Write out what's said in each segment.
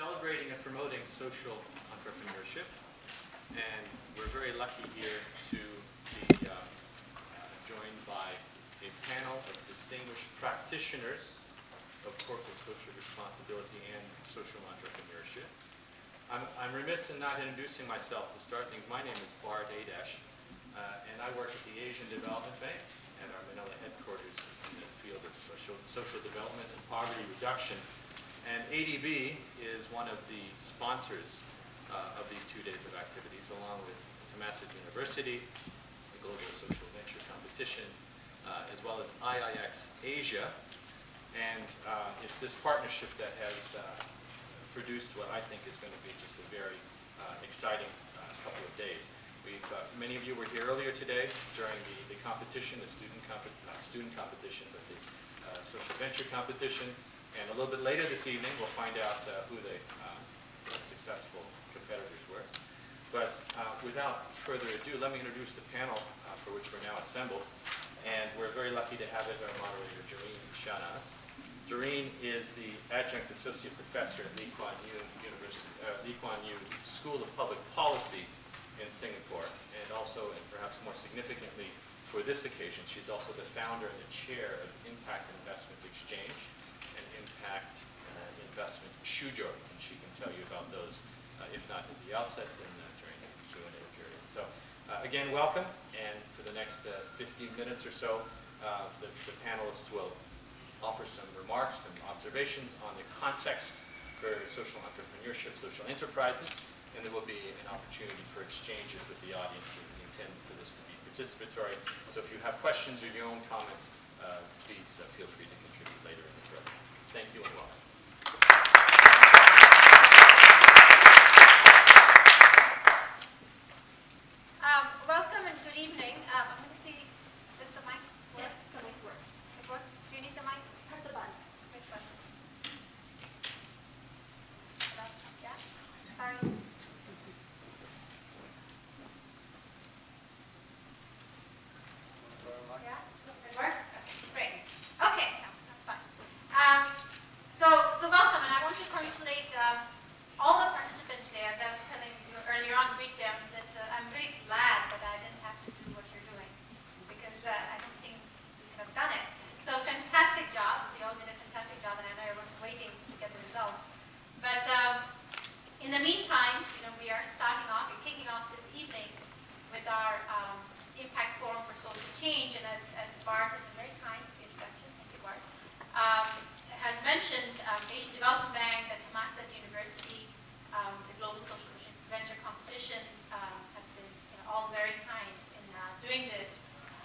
celebrating and promoting social entrepreneurship. And we're very lucky here to be uh, uh, joined by a panel of distinguished practitioners of corporate social responsibility and social entrepreneurship. I'm, I'm remiss in not introducing myself to start things. My name is Bart Edes, uh, and I work at the Asian Development Bank at our Manila headquarters in the field of social, social development and poverty reduction. And ADB is one of the sponsors uh, of these two days of activities, along with Thammasat University, the Global Social Venture Competition, uh, as well as IIX Asia. And uh, it's this partnership that has uh, produced what I think is going to be just a very uh, exciting uh, couple of days. We've, many of you were here earlier today during the, the competition, the student, comp student competition, but the social venture competition. And a little bit later this evening, we'll find out uh, who the, uh, successful competitors were. But uh, without further ado, let me introduce the panel uh, for which we're now assembled. And we're very lucky to have as our moderator, Durreen Shahnaz. Durreen is the adjunct associate professor at Lee Kuan Yew University, uh, Lee Kuan Yew School of Public Policy in Singapore, and also, and perhaps more significantly for this occasion, she's also the founder and the chair of Impact Investment Exchange, Impact uh, Investment Shujog, and she can tell you about those, uh, if not at the outset, then uh, during the Q&A period. So uh, again, welcome, and for the next uh, 15 minutes or so, the, the panelists will offer some remarks and observations on the context for social entrepreneurship, social enterprises, and there will be an opportunity for exchanges with the audience. We intend for this to be participatory. So if you have questions or your own comments, uh, please uh, feel free to contribute later in the program. Thank you and welcome. Um, welcome and good evening. Um, I'm going to see, does the mic work? Yes, the mics work. It works? Do you need the mic? Press the button. Which one? That- Yeah? Sorry. Yeah? It works? Okay, Great. Okay, that's fine. Um, so, so welcome, and I want to congratulate um, all the participants today. As I was telling you earlier on, greet them, that uh, I'm really glad that I didn't have to do what you're doing, because uh, I don't think we could have done it. So fantastic jobs. You all did a fantastic job, and I know everyone's waiting to get the results. But um, in the meantime, you know, we are starting off, we're kicking off this evening with our um, Impact Forum for Social Change, and as, as Bart has been very kind to the introduction, thank you, Bart, um, has mentioned, um, Asian Development Bank, the Thammasat University, um, the Global Social Venture Competition um, have been you know, all very kind in uh, doing this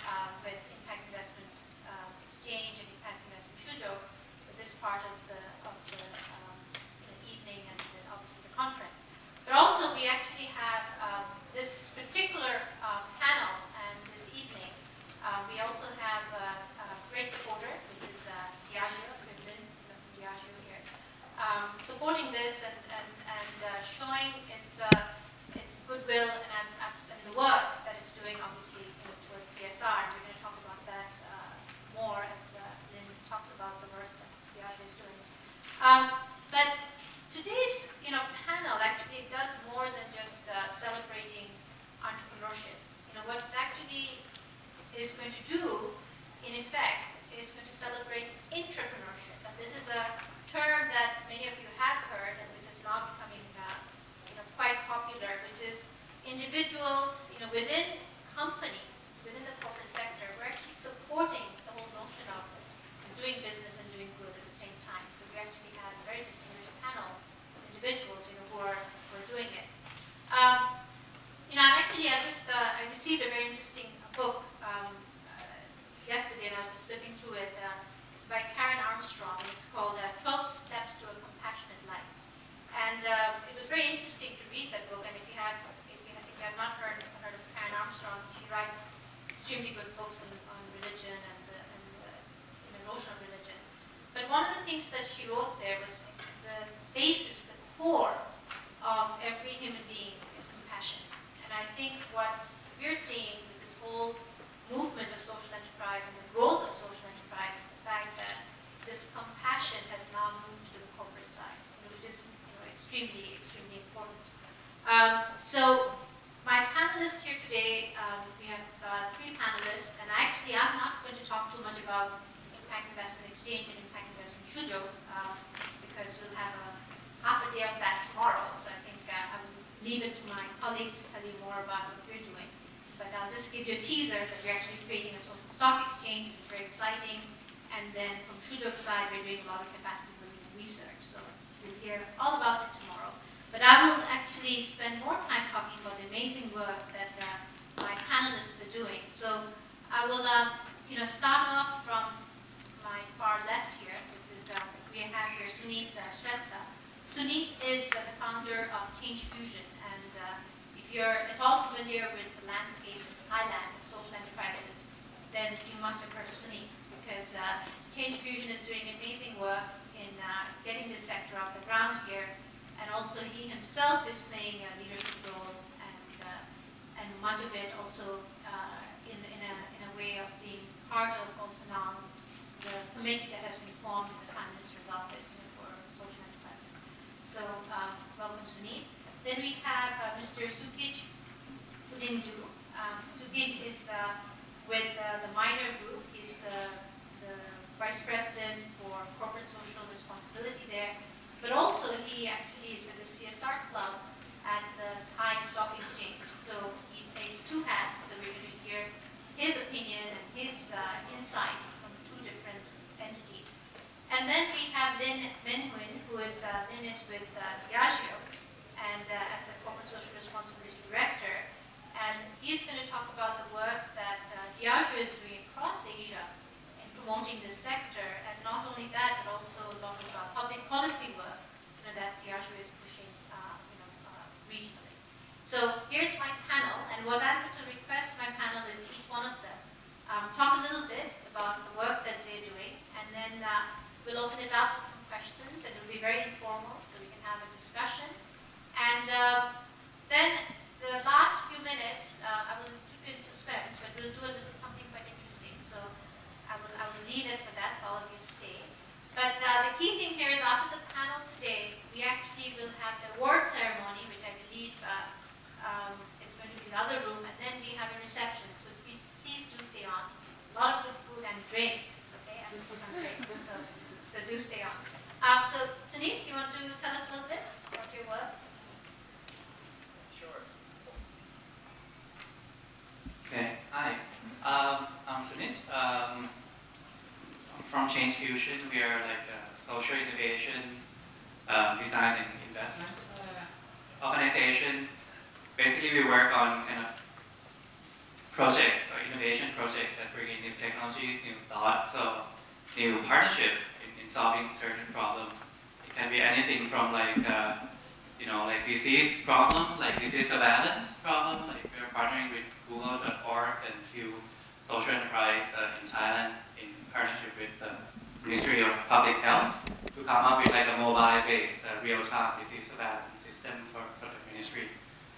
uh, with Impact Investment um, Exchange and Impact Investment Shujog, with this part of the, of the, um, the evening and the, obviously the conference. But also we actually have um, this particular uh, panel and this evening, uh, we also have uh, a great supporter, which is uh, Diageo, Goodman, Diageo here, um, supporting this and, and, and uh, showing its, uh, its goodwill and, and, and the work that it's doing, obviously, you know, towards CSR. And we're going to talk about that uh, more as uh, Lynn talks about the work that Diageo is doing. Um, but today's, you know, panel actually does more than just uh, celebrating entrepreneurship. You know, what it actually is going to do, in effect, is going to celebrate intrapreneurship. And this is a term that many of you have heard and which is now becoming uh, you know, quite popular, which is individuals you know, within companies, within the corporate sector, we're actually supporting the whole notion of doing business and doing good at the same time. So we actually had a very distinguished panel of individuals you know, who, are, who are doing it. Um, you know, actually, I just uh, I received a very interesting book um, uh, yesterday, and I was just flipping through it. Uh, it's by Karen Armstrong, and it's called uh, 12 Steps to a Compassionate Life. And uh, it was very interesting to read that book. And if you have, if you have, if you have not heard, heard of Karen Armstrong, she writes extremely good books on, on religion and the, and the, the notion of religion. But one of the things that she wrote there was the basis, the core of every human being is compassion. And I think what we're seeing with this whole movement of social enterprise and the growth of social enterprise is the fact that this compassion has now moved to the corporate side, which is you know, extremely extremely, important. Um, so my panelists here today, um, we have uh, three panelists, and actually I'm not going to talk too much about impact investment exchange and um, because we'll have a half a day of that tomorrow. So I think uh, I will leave it to my colleagues to tell you more about what we're doing. But I'll just give you a teaser that we're actually creating a social stock exchange, which is very exciting. And then from Shujog's side, we're doing a lot of capacity building research. So you'll hear all about it tomorrow. But I will actually spend more time talking about the amazing work that uh, my panelists are doing. So I will, uh, you know, start off from my far left here, we have here Sunit uh, Shrestha. Sunit is uh, the founder of Change Fusion, and uh, if you're at all familiar with the landscape in Thailand of social enterprises, then you must have heard of Sunit, because uh, Change Fusion is doing amazing work in getting this sector off the ground here, and also he himself is playing a leadership role, and and much of it also in, in, a, in a way of being part of also now the committee that has been formed office for social enterprises. So um, welcome, Sunit. Then we have uh, Mr. Udindu. Um, Sukij is uh, with uh, the Minor Group. He's the, the vice president for corporate social responsibility there. But also he actually is with the CSR club at the Thai Stock Exchange. So he plays two hats. So we're going to hear his opinion and his uh, insight from two different. And then we have Lin Menhuin, who is, uh, Lin is with uh, Diageo, and uh, as the Corporate Social Responsibility Director. And he's going to talk about the work that uh, Diageo is doing across Asia in promoting this sector, and not only that, but also a lot of public policy work you know, that Diageo is pushing uh, you know, uh, regionally. So here's my panel, and what I'm going to request my panel is each one of them um, talk a little bit about the work that they're doing, and then uh, we'll open it up with some questions, and it'll be very informal, so we can have a discussion. And uh, then the last few minutes, uh, I will keep you in suspense, but we'll do a little something quite interesting. So I will, I will leave it for that, so all of you stay. But uh, the key thing here is after the panel today, we actually will have the award ceremony, which I believe uh, um, is going to be the other room, and then we have a reception. So please, please do stay on. A lot of good food and drinks, okay? And some drinks, so, so do stay on. Um, so Sunit, do you want to tell us a little bit about your work? Sure. Okay, hi. Um, I'm Sunit. Um, I'm from Change Fusion. We are like social innovation, um, design and investment organization. Basically, we work on kind of projects or innovation projects that bring in new technologies, new thoughts, so new partnership solving certain problems. It can be anything from like uh, you know, like disease problem, like disease surveillance problem, like we're partnering with Google.org and few social enterprise uh, in Thailand in partnership with the Ministry of Public Health to come up with like a mobile-based uh, real-time disease surveillance system for, for the ministry.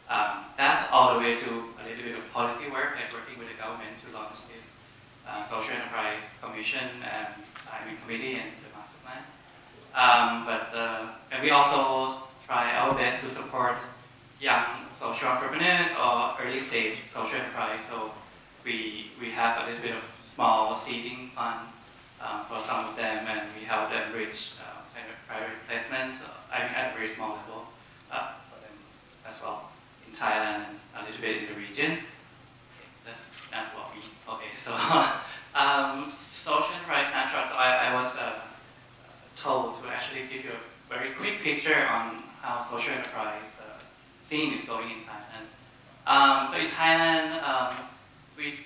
Um, that's all the way to a little bit of policy work, like working with the government to launch this uh, social enterprise commission and I mean committee and the master plan. Um, but uh, and we also try our best to support young social entrepreneurs or early stage social enterprise. So we, we have a little bit of small seeding fund um, for some of them, and we help them reach uh, private placement, uh, I mean at a very small level uh, for them as well in Thailand and a little bit in the region. Okay, that's not what we, okay, so um, social enterprise snapshots, I, I was uh, told to actually give you a very quick picture on how social enterprise uh, scene is going in Thailand. Um, so in Thailand, um, we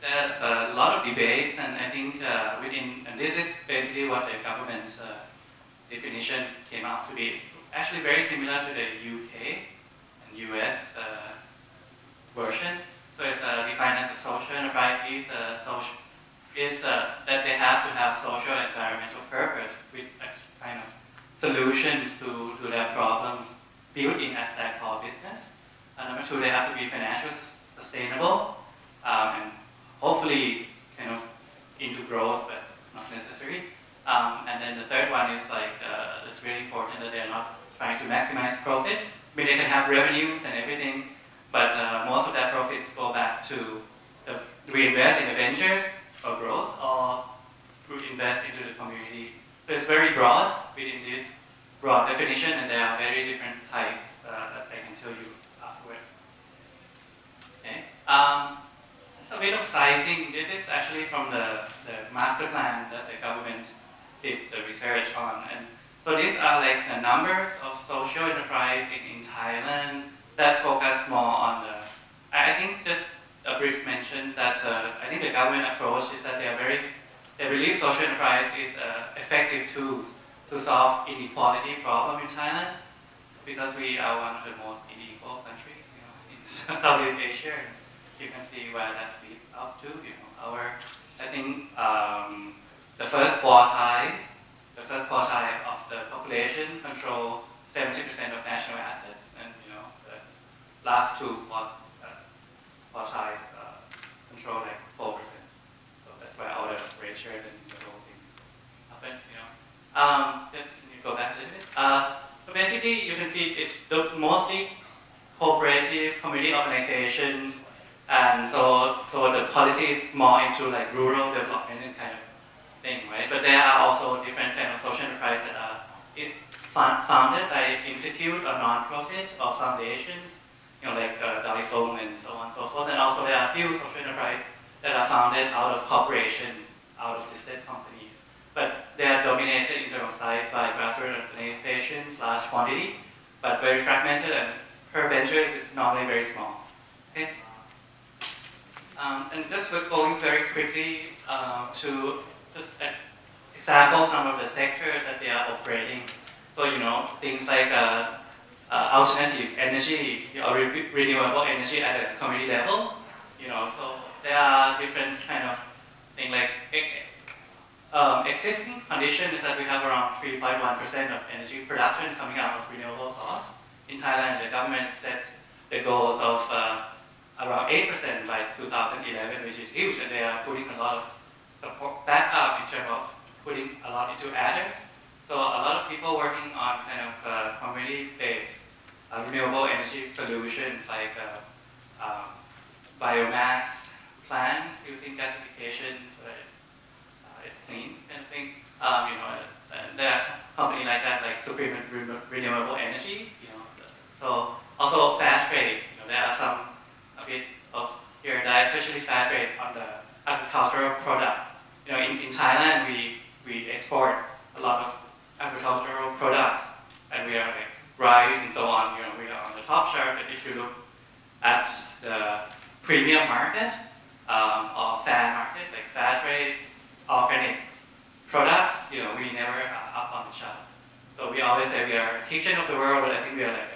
there's a lot of debates, and I think uh, within and this is basically what the government uh, definition came out to be. It's actually very similar to the UK and US uh, version. So it's uh, defined as a social enterprise is a social is uh, that they have to have social environmental purpose with a kind of solutions to, to their problems built in as their core business. And number two, they have to be financially sustainable um, and hopefully kind of into growth, but not necessary. Um, and then the third one is like uh, it's really important that they're not trying to maximize profit. I mean, they can have revenues and everything, but uh, most of that profits go back to the, reinvest in the ventures for growth or reinvest into the community. So it's very broad within this broad definition, and there are very different types uh, that I can tell you afterwards. Okay. Um, it's a bit of sizing. This is actually from the, the master plan that the government did the research on. And so these are like the numbers of social enterprise in, in Thailand that focus more on the, I think just a brief mention that uh, I think the government approach is that they are very, they believe social enterprise is uh, effective tools to solve inequality problem in China because we are one of the most unequal countries you know, in Southeast Asia. You can see where that leads up to. You know, our, I think um, the first quartile, the first quartile of the population control 70% of national assets, and you know the last two uh, quartiles uh, control like 4%. Why all the ratio and the whole thing happens. You know, um, just can you go back a little bit? Uh, so basically, you can see it's the mostly cooperative community organizations and so, so the policy is more into like rural development and kind of thing, right? But there are also different kind of social enterprise that are founded by institute or non-profit or foundations, you know, like uh, Dawisong and so on and so forth. And also there are a few social enterprise that are founded out of corporations, out of listed companies. But they are dominated in terms of size by grassroots organizations, large quantity, but very fragmented and per ventures is normally very small. Okay? Um, and just going very quickly uh, to just example some of the sectors that they are operating. So, you know, things like uh, uh, alternative energy or re renewable energy at a community level, you know, so there are different kind of things like um, existing condition is that we have around 3.1% of energy production coming out of renewable source. In Thailand, the government set the goals of uh, around 8% by 2011, which is huge, and they are putting a lot of support back up in terms of putting a lot into adders. So a lot of people working on kind of uh, community-based uh, renewable energy solutions like uh, um, biomass plants using gasification so that uh, it's clean kind of thing. Um, you know, and there are companies like that, like Supreme Renewable Energy. You know, so also fair trade. You know, there are some a bit of here and there, especially fat trade on the agricultural products. You know, in, in Thailand, we, we export a lot of agricultural products, and we are like rice and so on, you know, we are on the top shelf, but if you look at the premium market, um, or fair market, like fair trade, organic products, you know, we never are up on the shelf. So we always say we are a kitchen of the world, but I think we are like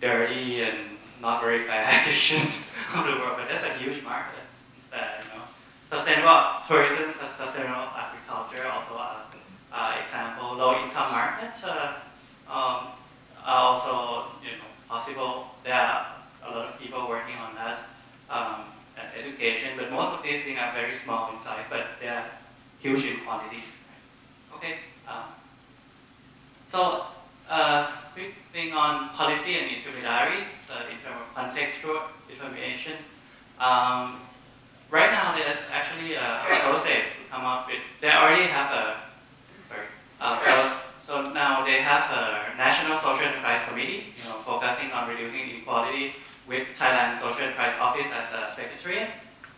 dirty and not very efficient of the world, but that's a huge market. That, you know, sustainable tourism, sustainable agriculture, also a uh, example. Low-income market, uh, um, also you know possible. There are a lot of people working on that. Um, education, but most of these things are very small in size, but they are huge in quantities. Okay. Um, so uh, quick thing on policy and intermediaries uh, in terms of contextual information. Um, right now, there's actually a process to come up with. They already have a sorry. Uh, so, so now they have a National Social Enterprise Committee, you know, focusing on reducing inequality with Thailand Social Enterprise Office as a secretariat.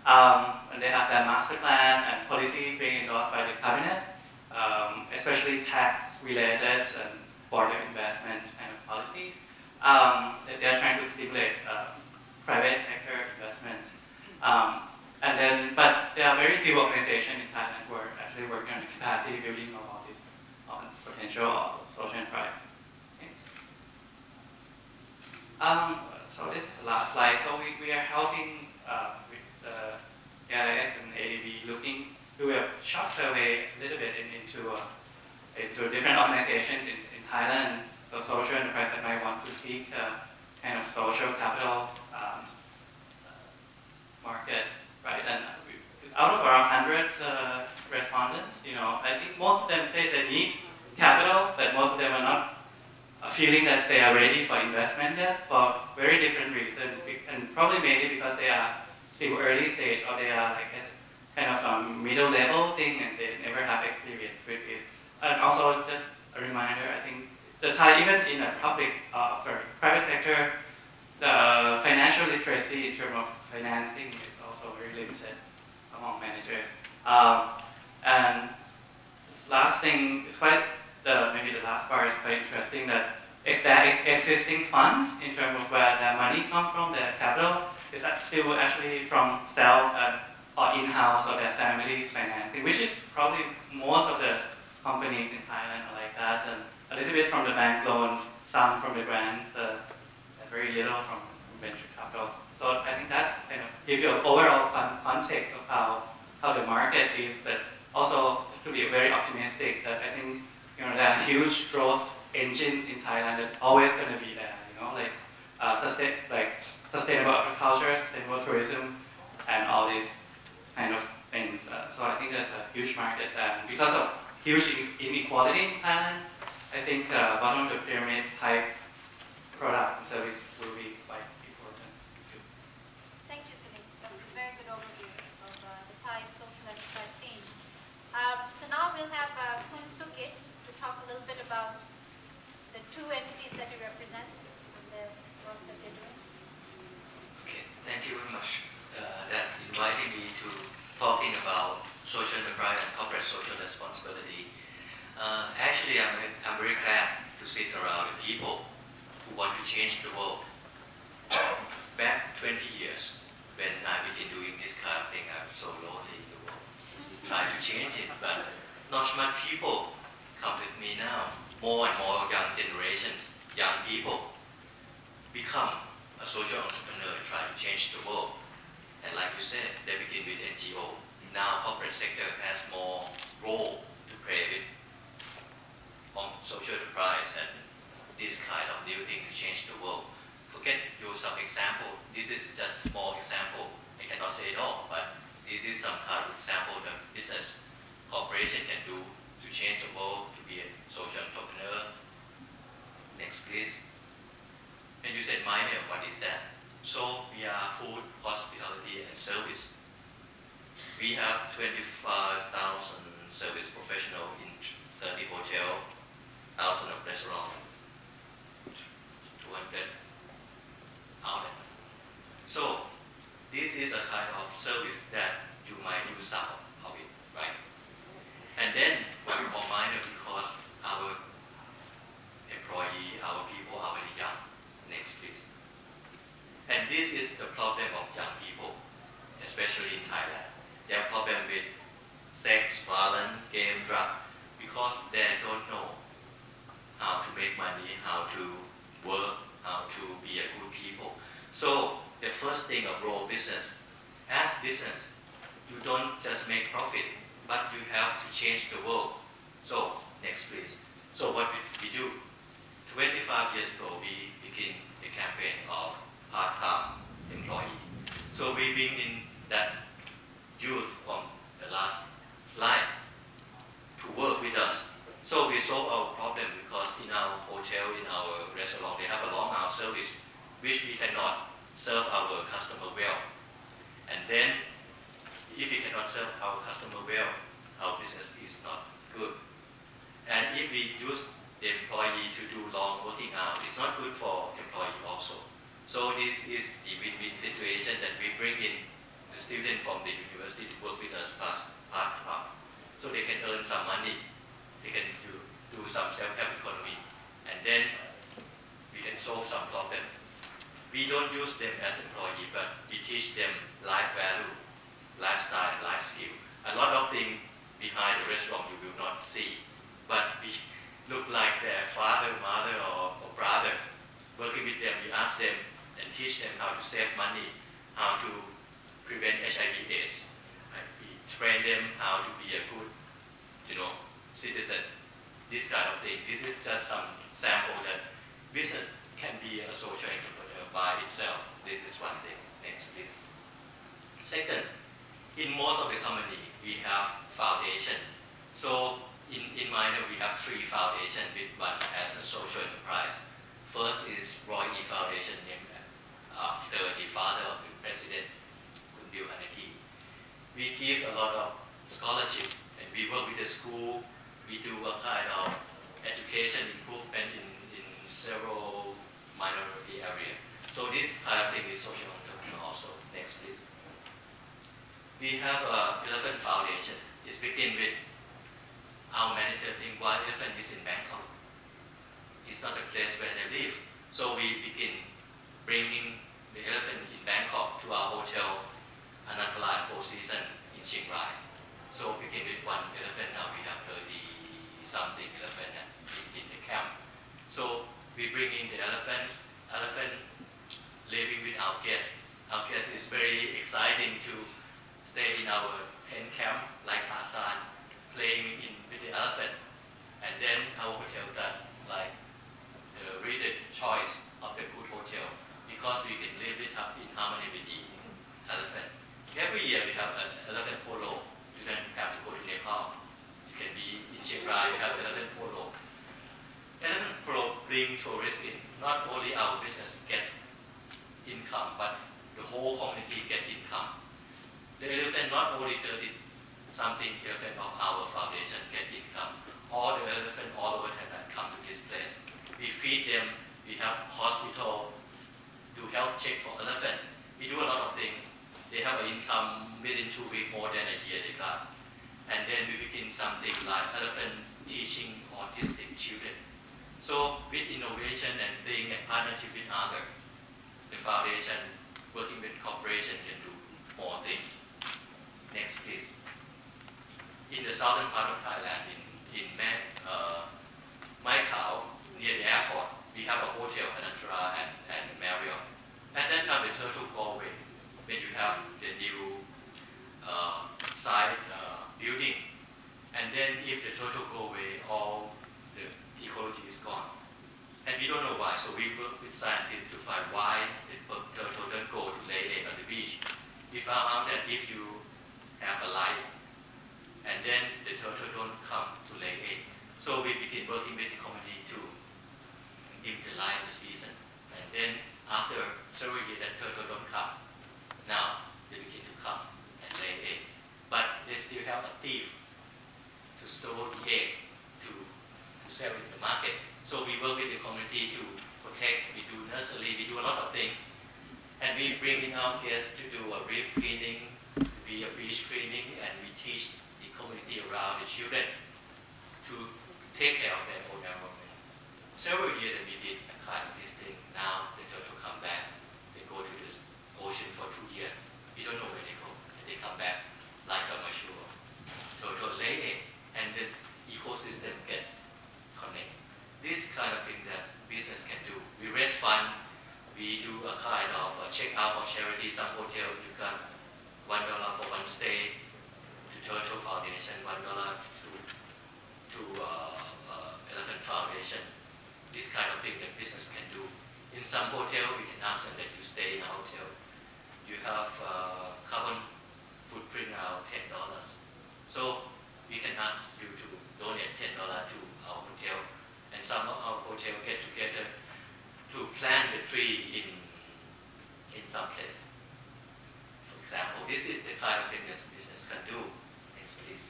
Um, and they have their master plan and policies being endorsed by the cabinet, um, especially tax-related and border investment kind of policies. Um, they are trying to stimulate uh, private sector investment. Um, and then, but there are very few organizations in Thailand who are actually working on the capacity building of all these potential social enterprise. Um, so this is the last slide. So we, we are helping uh, with the AIS and ADB looking, do a short survey a little bit in, into, uh, into different organizations in, in Thailand, the social enterprise that might want to seek a kind of social capital um, market, right? And out of around 100 uh, respondents, you know, I think most of them say they need capital, but most of them are not uh, feeling that they are ready for investment yet for very different reasons, and probably mainly because they are still early stage or they are like kind of a middle level thing and they never have experience with this. And also just a reminder, I think the Thai, even in a public, uh, sorry, private sector, the financial literacy in terms of financing is also very limited among managers. Um, and this last thing is quite, the, maybe the last part is quite interesting that if their existing funds in terms of where their money come from, their capital, is that still actually from self uh, or in-house or their family's financing, which is probably most of the companies in Thailand are like that, and a little bit from the bank loans, some from the grants, uh, very little from venture capital. So I think that's kind of give you an overall context of how, how the market is, but also to be very optimistic that I think you know there are huge growth engines in Thailand that's always going to be there. You know, like uh, sustain, like sustainable agriculture, sustainable tourism, and all these kind of things. Uh, so I think there's a huge market. And because of huge inequality in Thailand, I think uh, bottom of the pyramid type product and service will be quite important. Thank you, Sunil. That was a very good overview of uh, the Thai social enterprise scene. Um, so now we'll have uh, Kun Sukij talk a little bit about the two entities that you represent and the work that they're doing. Okay, thank you very much uh, that inviting me to talking about social enterprise and corporate social responsibility. Uh, actually, I'm, I'm very glad to sit around the people who want to change the world. Back 20 years, when I began doing this kind of thing, I was so lonely in the world. Trying to change it, but not much people come with me now. More and more young generation, young people become a social entrepreneur and try to change the world. And like you said, they begin with NGO. Now corporate sector has more role to play with on social enterprise and this kind of new thing to change the world. Forget you some example. This is just a small example. I cannot say it all, but this is some kind of example that business corporation can do to change the world, to be a social entrepreneur. Next, please. And you said minor, what is that? So we are food, hospitality, and service. We have 25,000 service professionals in 30 hotel, 1,000 of restaurants, 200 outlet. So this is a kind of service that you might use some of it, right? And then what we call minor because our employee, our people are very young. Next, please. And this is the problem of young people, especially in Thailand. They have problem with sex, violence, game, drug, because they don't know how to make money, how to work, how to be a good people. So the first thing of role business, as business, you don't just make profit, but you have to change the world. So next please. So what we, we do, 25 years ago, we begin a campaign of part-time employee. So we bring in that youth on the last slide to work with us so we solve our problem because in our hotel, in our restaurant, they have a long hour service, which we cannot serve our customer well. And then, if we cannot serve our customer well, our business is not good. And if we use the employee to do long working hours, it's not good for employee also. So this is the win-win situation that we bring in the student from the university to work with us part-time, so they can earn some money they can do, do some self-help economy. And then we can solve some problem. We don't use them as employee, but we teach them life value, lifestyle, life skill. A lot of things behind the restaurant you will not see, but we look like their father, mother, or, or brother. Working with them, we ask them and teach them how to save money, how to prevent HIV AIDS. Train them how to be a good, you know, citizen, this kind of thing. This is just some sample that business can be a social entrepreneur by itself. This is one thing. Next, please. Second, in most of the company, we have foundation. So in, in minor, we have three foundations with one as a social enterprise. First is Roy E. Foundation, named after the father of the president, Khun Bill Heinecke. We give a lot of scholarship and we work with the school. We do a kind of education improvement in, in several minority areas. So this kind of thing is social entrepreneur also. Next, please. We have a Elephant Foundation. It's begin with our manager think why Elephant is in Bangkok. It's not a place where they live. So we begin bringing the elephant in Bangkok to our hotel, Anantara Four Seasons in Chiang Rai. So begin with one elephant, now we have 30 something elephant in, in the camp. So we bring in the elephant, elephant living with our guests. Our guests is very exciting to stay in our tent camp like Tarzan, playing in with the elephant. And then our hotel done like the rated choice of the good hotel because we can live it up in harmony with the elephant. Every year we have an elephant polo. You don't have to go to Nepal. You can be in Chiang Rai, you have elephant polo. Elephant polo bring tourists in. Not only our business get income, but the whole community get. The elephant not only 30 something elephant of our foundation get income. All the elephant all over Thailand come to this place. We feed them. We have hospital, do health check for elephant. We do a lot of things. They have an income within two weeks, more than a year they got. And then we begin something like elephant teaching autistic children. So with innovation and being a partnership with others, the foundation working with corporation can do more things. Next, please. In the southern part of Thailand, in, in uh, Mai Khao, near the airport, we have a hotel, Anantara and, and Marriott. At that time, the turtle go away when you have the new uh, side uh, building. And then if the turtle go away, all the ecology is gone. And we don't know why, so we work with scientists to find why the turtle don't go to lay egg on the beach. We found out that if you have a light, and then the turtle don't come to lay egg. So we begin working with the community to give the light the season. And then after several years, that turtle don't come. Now they begin to come and lay egg. But they still have a thief to store the egg to, to sell in the market. So we work with the community to protect. We do nursery. We do a lot of things. And we bring in our guests to do a reef cleaning, to be a beach cleaning, and we teach the community around the children to take care of their own environment. Several years that we did a kind of this thing. Now the turtle come back. They go to this ocean for two years. We don't know where they go. And they come back like a mature turtle lay egg. And this ecosystem get connect. This kind of thing that business can do. We raise fund. We do a kind of check out for charity. Some hotel you got one dollar for one stay to Turtle Foundation, one dollar to to uh, uh, Elephant Foundation. This kind of thing that business can do. In some hotel, we can ask them that you stay in a hotel. You have uh, carbon footprint now ten dollars. So we can ask you to donate ten dollars to our hotel, and some of our hotel get together to plant the tree in in some place. Example, this is the kind of thing that business can do. Next, please.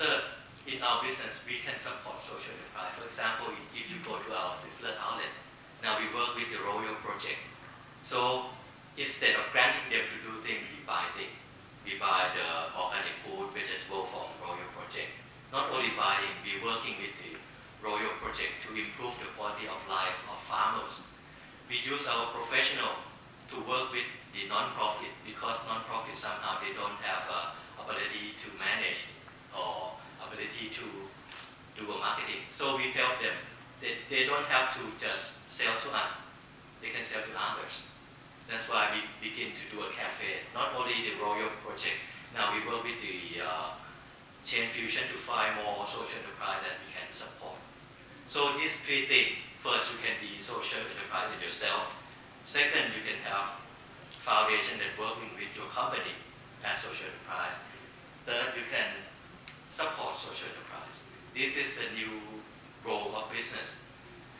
Third, in our business, we can support social enterprise. For example, if you go to our sister outlet, now we work with the Royal Project. So instead of granting them to do things, we buy things. We buy the organic food, vegetable from Royal Project. Not only buying, we're working with the Royal Project to improve the quality of life of farmers. We use our professional to work with the non-profit because non-profit somehow they don't have uh, ability to manage or ability to do a marketing. So we help them. They, they don't have to just sell to us. They can sell to others. That's why we begin to do a campaign. Not only the Royal Project. Now we work with the uh, Change Fusion to find more social enterprise that we can support. So these three things. First, you can be social enterprise yourself. Second, you can have foundation and working with your company as social enterprise. Third, you can support social enterprise. This is the new role of business.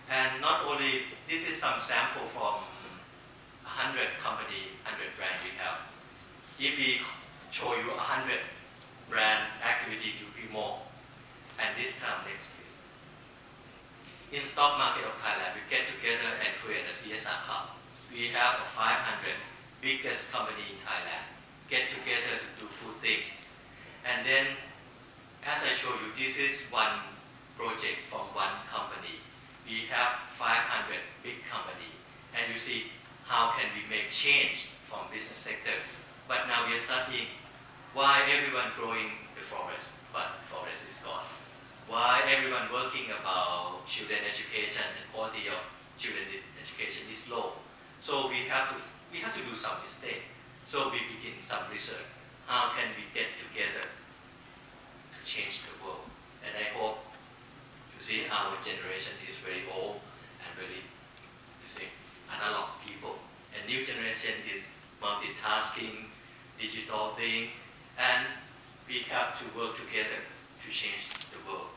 And not only, this is some sample from 100 company, 100 brand we have. If we show you 100 brand activity, to be more. And this time next please. In stock market of Thailand, we get together and create a CSR hub. We have 500 biggest company in Thailand get together to do food thing. And then, as I show you, this is one project from one company. We have 500 big company, and you see how can we make change from business sector. But now we are studying why everyone growing the forest, but forest is gone. Why everyone working about children education and quality of children education is low. So we have to we have to do some mistake. So we begin some research. How can we get together to change the world? And I hope you see our generation is very old and very you see analog people. And new generation is multitasking, digital thing, and we have to work together to change the world.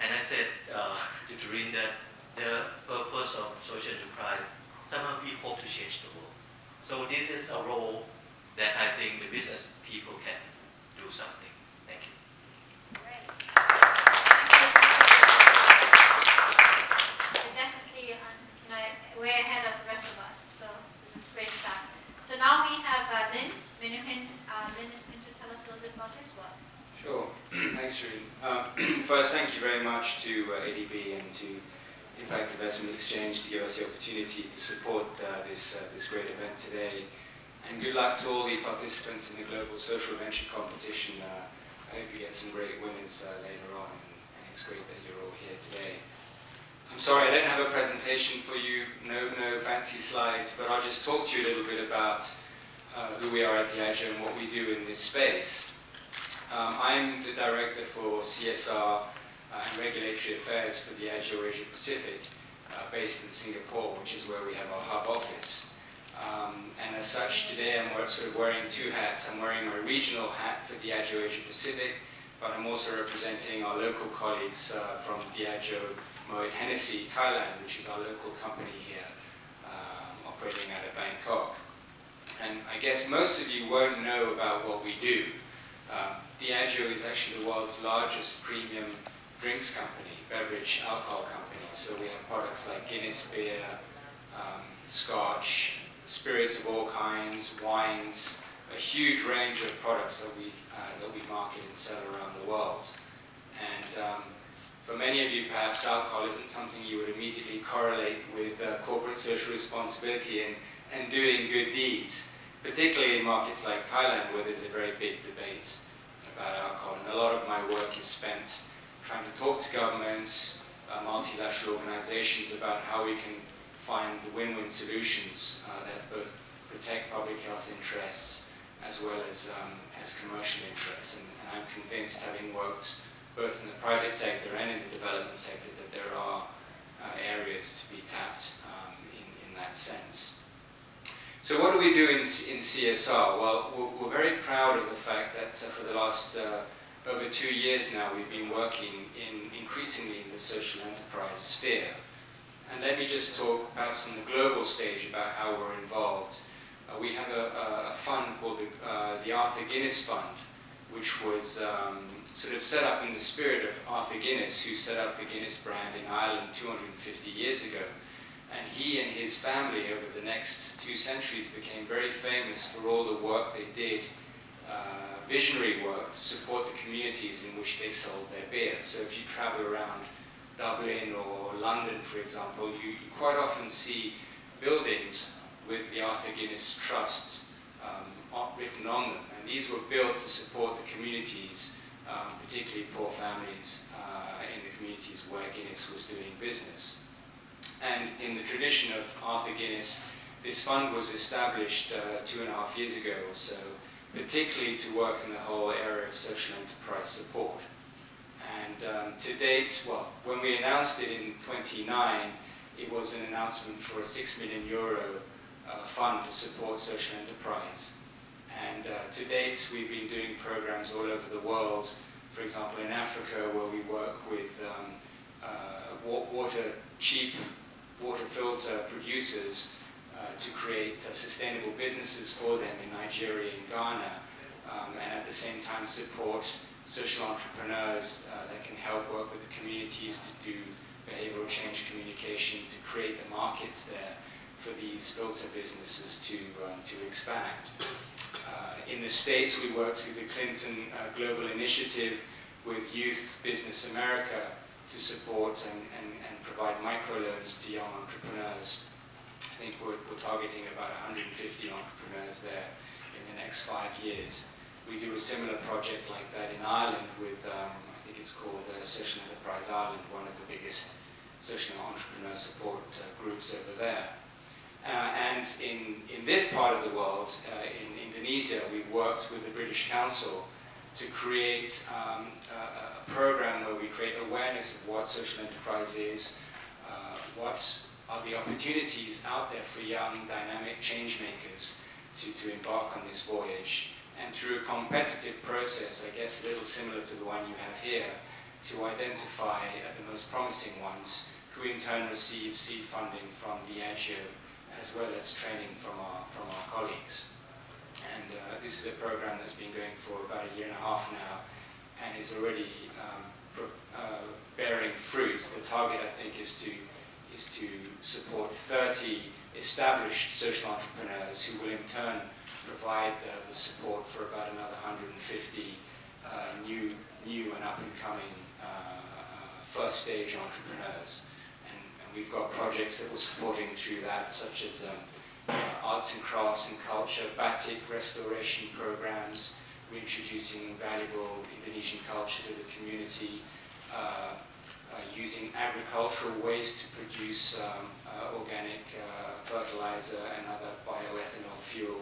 And I said uh, to Durreen that the purpose of social enterprise, somehow we hope to change the world. So this is a role that I think the business people can do something. Thank you. definitely um, you know, way ahead of the rest of us, so this is great stuff. So now we have uh, Lynn Minuhin. Uh, Lynn is going to tell us a little bit about his work. Sure. Thanks, Shereen. Uh, first, thank you very much to uh, ADB and to Impact Investment Exchange to give us the opportunity to support uh, this, uh, this great event today. And good luck to all the participants in the Global Social Venture Competition. Uh, I hope you get some great winners uh, later on, and, it's great that you're all here today. I'm sorry, I don't have a presentation for you, no, no fancy slides, but I'll just talk to you a little bit about uh, who we are at Diageo and what we do in this space. Um, I'm the director for CSR and regulatory affairs for Diageo Asia Pacific, uh, based in Singapore, which is where we have our hub office. Um, and as such, today I'm sort of wearing two hats. I'm wearing my regional hat for Diageo Asia Pacific, but I'm also representing our local colleagues uh, from Diageo Moet Hennessy, Thailand, which is our local company here, um, operating out of Bangkok. And I guess most of you won't know about what we do. Um, Diageo is actually the world's largest premium drinks company, beverage alcohol company. So we have products like Guinness beer, um, Scotch, spirits of all kinds, wines, a huge range of products that we, uh, that we market and sell around the world. And um, for many of you, perhaps alcohol isn't something you would immediately correlate with uh, corporate social responsibility and, and doing good deeds, particularly in markets like Thailand, where there's a very big debate about alcohol. And a lot of my work is spent trying to talk to governments, uh, multilateral organizations about how we can find the win-win solutions uh, that both protect public health interests as well as, um, as commercial interests. And, and I'm convinced, having worked both in the private sector and in the development sector, that there are uh, areas to be tapped um, in, in that sense. So what do we do in, in CSR? Well, we're, we're, very proud of the fact that uh, for the last uh, over two years now, we've been working in increasingly in the social enterprise sphere. And let me just talk perhaps on the global stage about how we're involved. Uh, we have a, a, fund called the, uh, the Arthur Guinness Fund, which was um, sort of set up in the spirit of Arthur Guinness, who set up the Guinness brand in Ireland 250 years ago. And he and his family over the next two centuries became very famous for all the work they did, uh, visionary work, to support the communities in which they sold their beer. So if you travel around Dublin or London, for example, you, you quite often see buildings with the Arthur Guinness Trust um, written on them. And these were built to support the communities um, particularly poor families uh, in the communities where Guinness was doing business. And in the tradition of Arthur Guinness, this fund was established uh, two and a half years ago or so, particularly to work in the whole area of social enterprise support. And um, to date, well, when we announced it in 29, it was an announcement for a 6 million euro uh, fund to support social enterprise. And uh, to date, we've been doing programs all over the world. For example, in Africa, where we work with um, uh, water, cheap water filter producers to create uh, sustainable businesses for them in Nigeria and Ghana, um, and at the same time support social entrepreneurs uh, that can help work with the communities to do behavioral change communication, to create the markets there for these filter businesses to, um, to expand. Uh, in the States, we work through the Clinton uh, Global Initiative with Youth Business America to support and, and, and provide microloans to young entrepreneurs. I think we're, we're targeting about 150 entrepreneurs there in the next five years. We do a similar project like that in Ireland with, um, I think it's called uh, Social Enterprise Ireland, one of the biggest social entrepreneur support uh, groups over there. Uh, and in, in this part of the world, uh, in Indonesia, we've worked with the British Council to create um, a, a, program where we create awareness of what social enterprise is, uh, what are the opportunities out there for young, dynamic change makers to, to embark on this voyage. And through a competitive process, I guess a little similar to the one you have here, to identify uh, the most promising ones, who in turn receive seed funding from Diageo, as well as training from our, from our colleagues. And uh, this is a program that's been going for about a year and a half now, and is already um, uh, bearing fruits. The target, I think, is to is to support 30 established social entrepreneurs who will in turn provide the, the support for about another 150 uh, new, new and up-and-coming uh, uh, first-stage entrepreneurs. And, and, we've got projects that we're supporting through that, such as um, uh, arts and crafts and culture, batik restoration programs, reintroducing valuable Indonesian culture to the community, uh, using agricultural waste to produce um, uh, organic uh, fertilizer and other bioethanol fuel,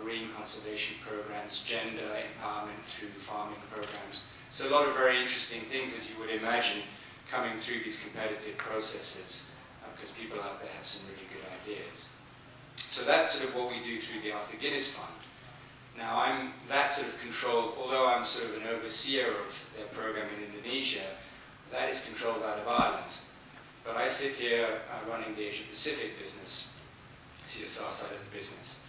marine conservation programs, gender empowerment through farming programs. So a lot of very interesting things, as you would imagine, coming through these competitive processes, because people out there have some really good ideas. So that's sort of what we do through the Arthur Guinness Fund. Now I'm that sort of controlled, although I'm sort of an overseer of their program in Indonesia, that is controlled out of Ireland. But I sit here uh, running the Asia Pacific business, CSR side of the business.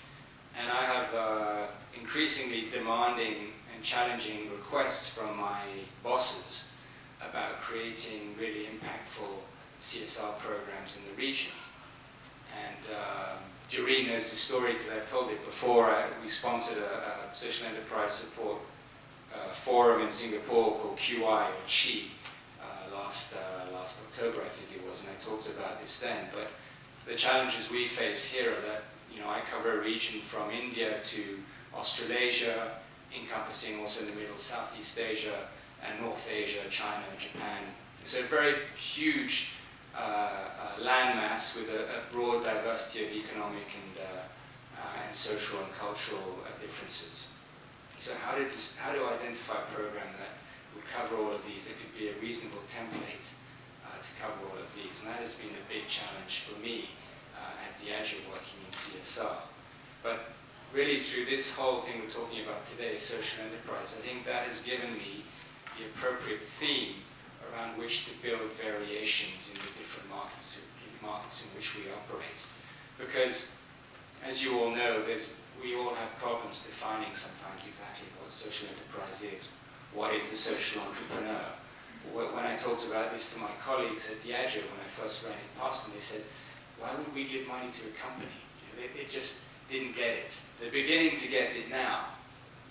And I have uh, increasingly demanding and challenging requests from my bosses about creating really impactful CSR programs in the region. And uh, knows the story because I've told it before. I, we sponsored a, a social enterprise support uh, forum in Singapore called QI or QI last, uh, last October, I think it was, and I talked about this then. But the challenges we face here are that, you know, I cover a region from India to Australasia, encompassing also the Middle Southeast Asia and North Asia, China, and Japan. So a very huge uh, uh, landmass with a, a, broad diversity of economic and, uh, uh and social and cultural uh, differences. So how, did how do I identify a program that would cover all of these. It could be a reasonable template uh, to cover all of these. And that has been a big challenge for me uh, at Diageo working in CSR. But really through this whole thing we're talking about today, social enterprise, I think that has given me the appropriate theme around which to build variations in the different markets, markets in which we operate. Because, as you all know, we all have problems defining sometimes exactly what social enterprise is what is a social entrepreneur? When I talked about this to my colleagues at Diageo, when I first ran it past them, they said, why would we give money to a company? They, they just didn't get it. They're beginning to get it now,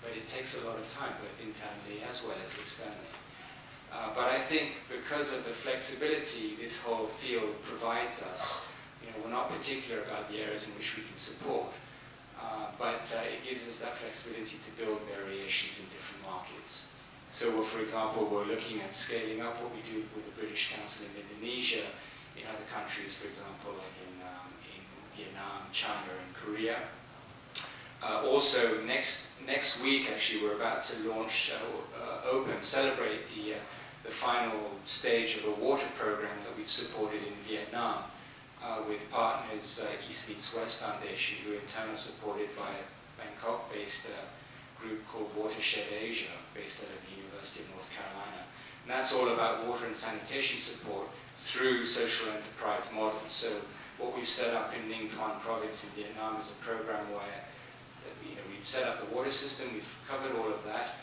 but it takes a lot of time, both internally as well as externally. Uh, but I think because of the flexibility this whole field provides us, you know, we're not particular about the areas in which we can support, uh, but uh, it gives us that flexibility to build variations in different markets. So, well, for example, we're looking at scaling up what we do with the British Council in Indonesia, in other countries, for example, like in, um, in Vietnam, China, and Korea. Uh, also, next next week, actually, we're about to launch, uh, uh, open, celebrate the uh, the final stage of a water program that we've supported in Vietnam uh, with partners uh, East Meets West Foundation, who in turn are supported by a Bangkok-based group called Watershed Asia, based out of University of North Carolina. And that's all about water and sanitation support through social enterprise models. So what we've set up in Ninh Thuan province in Vietnam is a program where you know, we've set up the water system, we've covered all of that,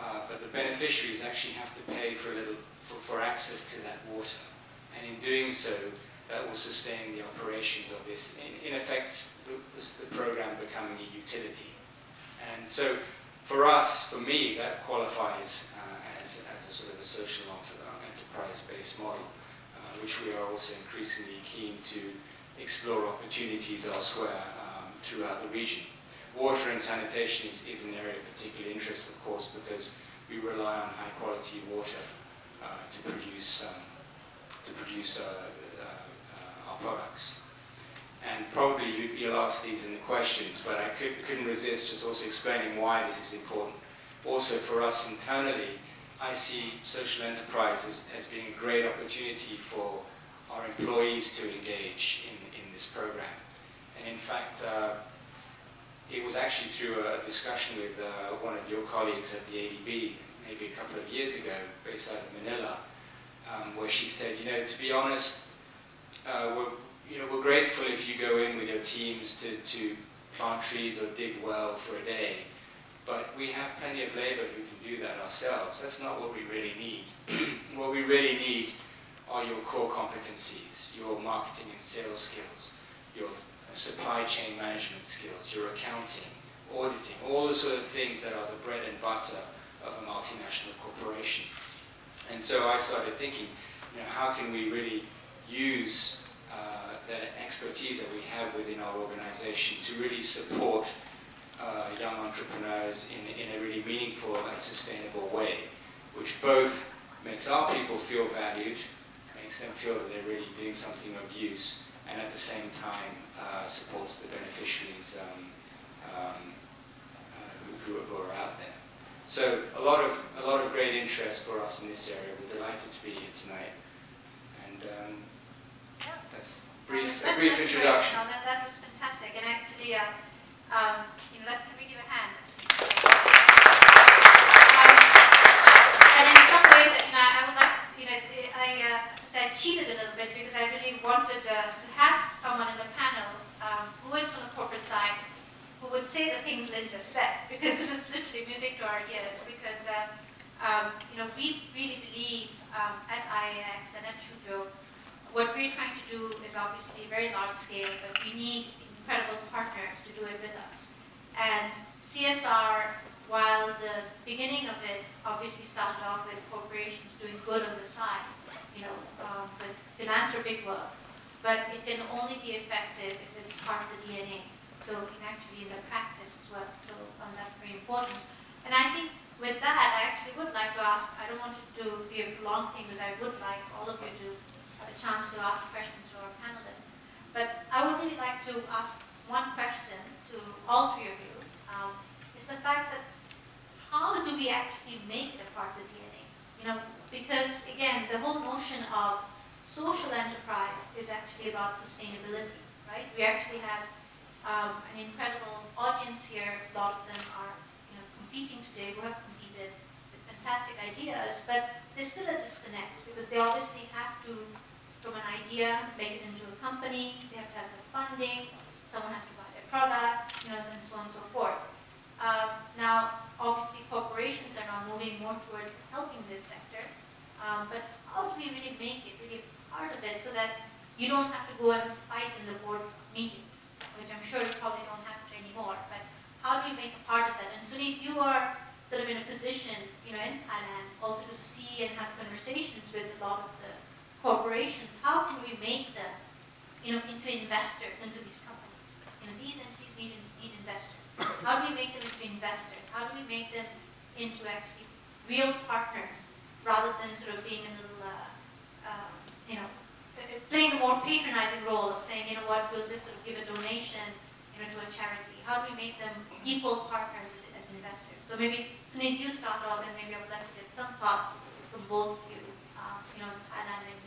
uh, but the beneficiaries actually have to pay for a little for, for access to that water. And in doing so, that will sustain the operations of this. In, in effect, the, the program becoming a utility. And so for us, for me, that qualifies uh, as, as a sort of a social enterprise-based model, uh, which we are also increasingly keen to explore opportunities elsewhere um, throughout the region. Water and sanitation is, is, an area of particular interest, of course, because we rely on high-quality water uh, to produce um, to produce uh, uh, our products. And probably you, will ask these in the questions, but I could, couldn't resist just also explaining why this is important. Also for us internally, I see social enterprise as, as being a great opportunity for our employees to engage in, in this program. And in fact, uh, it was actually through a discussion with uh, one of your colleagues at the ADB, maybe a couple of years ago, based out of Manila, um, where she said, you know, to be honest, uh, we're, you know, we're grateful if you go in with your teams to, to plant trees or dig well for a day, but we have plenty of labor who can do that ourselves. That's not what we really need. what we really need are your core competencies, your marketing and sales skills, your supply chain management skills, your accounting, auditing, all the sort of things that are the bread and butter of a multinational corporation. And so I started thinking, you know, how can we really use uh, the expertise that we have within our organization to really support uh, young entrepreneurs in, in a really meaningful and sustainable way, which both makes our people feel valued, makes them feel that they're really doing something of use, and at the same time uh, supports the beneficiaries um, um, uh, who, who, are out there. So a lot of a lot of great interest for us in this area. We're delighted to be here tonight. And um, that's brief a brief that's introduction. No, that, that was fantastic. And actually, uh, um, you know, let's can we give a hand? Um, and in some ways, you know, I would like to, you know, I uh, said cheated a little bit because I really wanted uh, to have someone in the panel um, who is from the corporate side who would say the things Lynn just said, because this is literally music to our ears, because uh, um, you know, we really believe um, at IIX and at Shujog, what we're trying to do is obviously very large scale, but we need incredible partners to do it with us. And CSR, while the beginning of it obviously started off with corporations doing good on the side, you know, um, with philanthropic work, but it can only be effective if it's part of the DNA so it can actually in the practice as well. So um, that's very important. And I think with that, I actually would like to ask, I don't want to be a long thing because I would like all of you to a chance to ask questions to our panelists. But I would really like to ask one question to all three of you, um, is the fact that how do we actually make it a part of the DNA? You know, because again, the whole notion of social enterprise is actually about sustainability, right? We actually have um, an incredible audience here. A lot of them are you know, competing today, who have competed with fantastic ideas, but there's still a disconnect because they obviously have to, from an idea, make it into a company, they have to have the funding, someone has to buy their product, you know, and so on and so forth. Um, now, obviously corporations are now moving more towards helping this sector, um, but how do we really make it really part of it so that you don't have to go and fight in the board meetings? which I'm sure you probably don't have to anymore, but how do we make a part of that? And Sunit, you are sort of in a position, you know, in Thailand also to see and have conversations with a lot of the corporations. How can we make them, you know, into investors into these companies? You know, these entities need, need investors. How do we make them into investors? How do we make them into actually real partners rather than sort of being a little, uh, uh, you know, playing a more patronizing role of saying, you know what, we'll just sort of give a donation you know, to a charity. How do we make them equal partners as, as investors? So maybe, Sunit, you start off, and maybe I would like to get some thoughts from both of you, uh, you know, Thailand and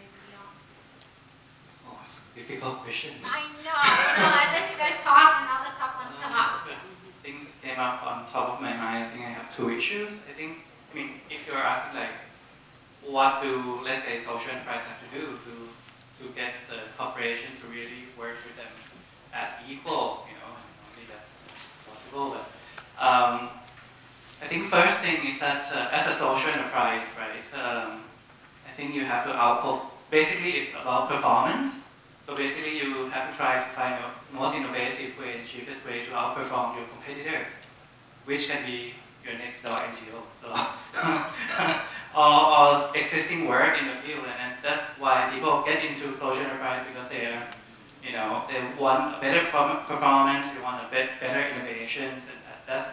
difficult questions. I know, you know, I let you guys talk, and all the tough ones come up. Things came up on top of my mind. I think I have two issues. I think, I mean, if you're asking like, what do, let's say, social enterprise have to do to, to get the corporation to really work with them as equal, you know, and only that's possible. But, um, I think first thing is that uh, as a social enterprise, right, um, I think you have to output, basically it's about performance. So basically you have to try to find the most innovative way and cheapest way to outperform your competitors, which can be your next door NGO. So, or, or, existing work in the field, and that's why people get into social enterprise because they are, you know, they want a better performance, they want a bit better innovations, and that's,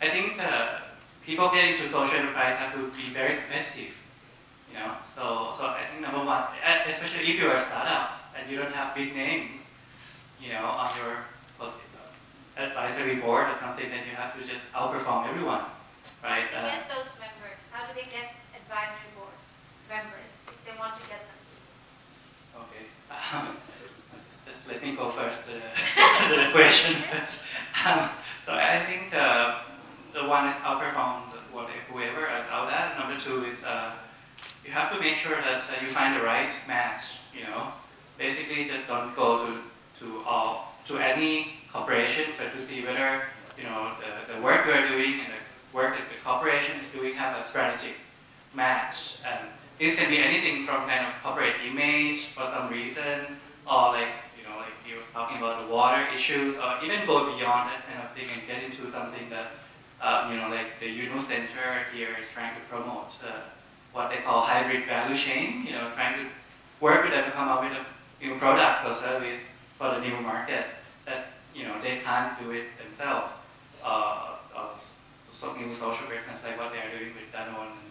I think uh, people get into social enterprise have to be very competitive. You know, so so I think number one, especially if you're a startup and you don't have big names, you know, on your advisory board or something, then you have to just outperform everyone, right? How do they get those members? How do they get advisory board members if they want to get them? Okay. Um, just, let me go first to the, the question. um, so I think uh, the one is outperform whoever is out there. Number two is uh, you have to make sure that uh, you find the right match. You know, basically just don't go to to all to any corporation so to see whether you know the, the work are doing and the work that the corporation is doing have a strategic match. And this can be anything from kind of corporate image for some reason, or like you know like he was talking about the water issues, or even go beyond that kind of thing and get into something that uh, you know, like the Yunus Center here is trying to promote uh, what they call hybrid value chain, you know, trying to work with them to come up with a new product or service for the new market that, you know, they can't do it themselves. Uh, uh, so new social business like what they are doing with Danone and,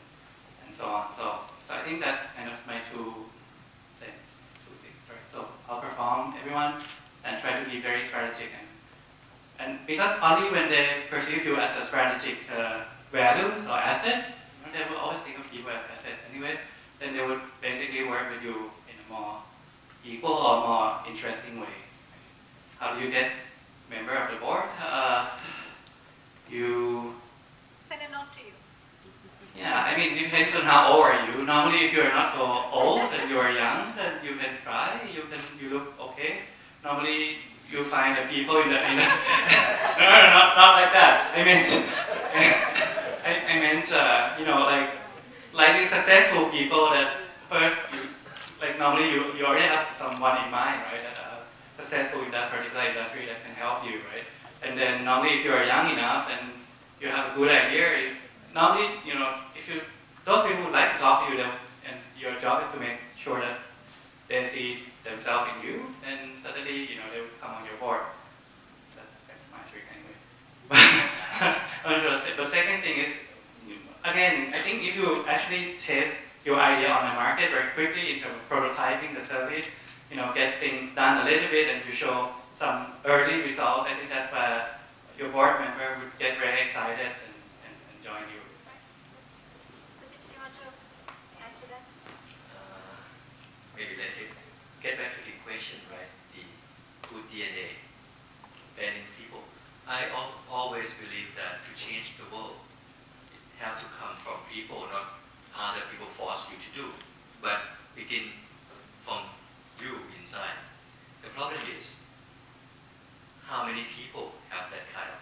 and so on. So, so I think that's kind of my two, say, two things, right? So everyone and try to be very strategic and and because only when they perceive you as a strategic uh, values or assets, you know, they will always think of you as assets anyway, then they would basically work with you in a more equal or more interesting way. How do you get member of the board? Uh, you send a note to you. Yeah, I mean, depends on how old are you. Normally, if you're not so old and you are young, then you can try. You can you look okay. Normally, you find the people in the, in the no, no, not, not like that. I meant, I, I meant, uh, you know, like, like successful people that first, you, like normally you, you already have someone in mind, right, are uh, successful in that particular industry that can help you, right? And then normally if you are young enough and you have a good idea, normally, you know, if you, those people would like to talk to you, and your job is to make sure that they see themselves in you, then suddenly, you know, they will come on your board. That's my trick anyway. But the second thing is, again, I think if you actually test your idea on the market very quickly in terms of prototyping the service, you know, get things done a little bit and you show some early results, I think that's where your board member would get very excited and, and, and join you. So, do you want to add to that? Uh, maybe let it get back to the question, right? The good DNA, banning people. I al always believe that to change the world, it have to come from people, not other people force you to do, but begin from you inside. The problem is, how many people have that kind of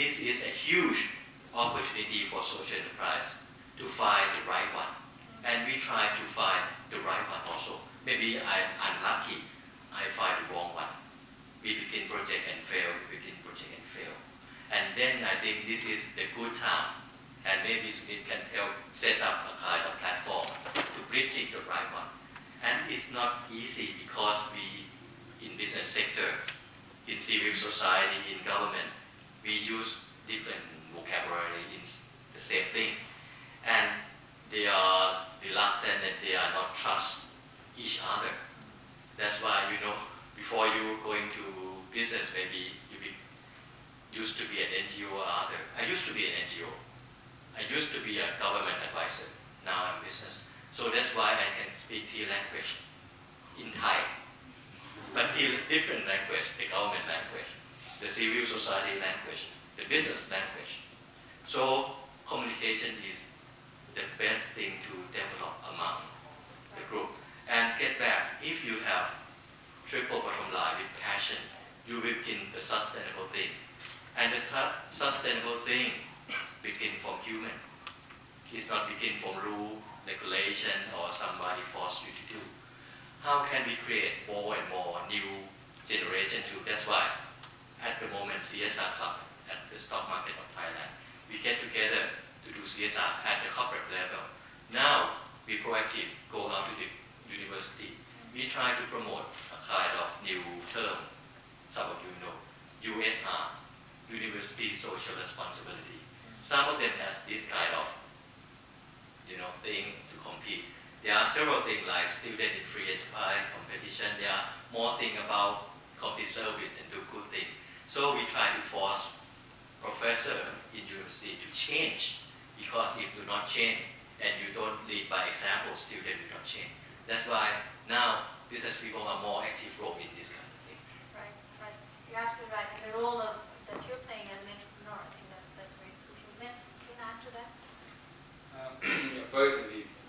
this is a huge opportunity for social enterprise to find the right one. And we try to find the right one also. Maybe I'm unlucky, I find the wrong one. We begin project and fail, we begin project and fail. And then I think this is the good time. And maybe it can help set up a kind of platform to bridging the right one. And it's not easy because we, in business sector, in civil society, in government, we use different vocabulary in the same thing. And they are reluctant and they are not trust each other. That's why, you know, before you going to business, maybe you be, used to be an NGO or other. I used to be an NGO. I used to be a government advisor. Now I'm business. So that's why I can speak T language in Thai. But T different language, the government language, the civil society language, the business language. So communication is the best thing to develop among the group. And get back, if you have triple bottom line with passion, you will begin the sustainable thing. And the sustainable thing begin from human. It's not begin from rule, regulation, or somebody force you to do. How can we create more and more new generation too? That's why at the moment CSR Club at the stock market of Thailand, we get together to do CSR at the corporate level. Now we proactive go out to the university. We try to promote a kind of new term, some of you know, USR, University Social Responsibility. Some of them has this kind of, you know, thing to compete. There are several things like student in free enterprise competition. There are more things about complete service and do good things. So we try to force professor in university to change because if you do not change and you don't lead by example, student will not change. That's why now business people are more active role in this kind of thing. Right, right. You're absolutely right. And the role of, that you're playing as an entrepreneur, I think that's, that's very crucial. Min, can you add to that? Um, yeah, both of you have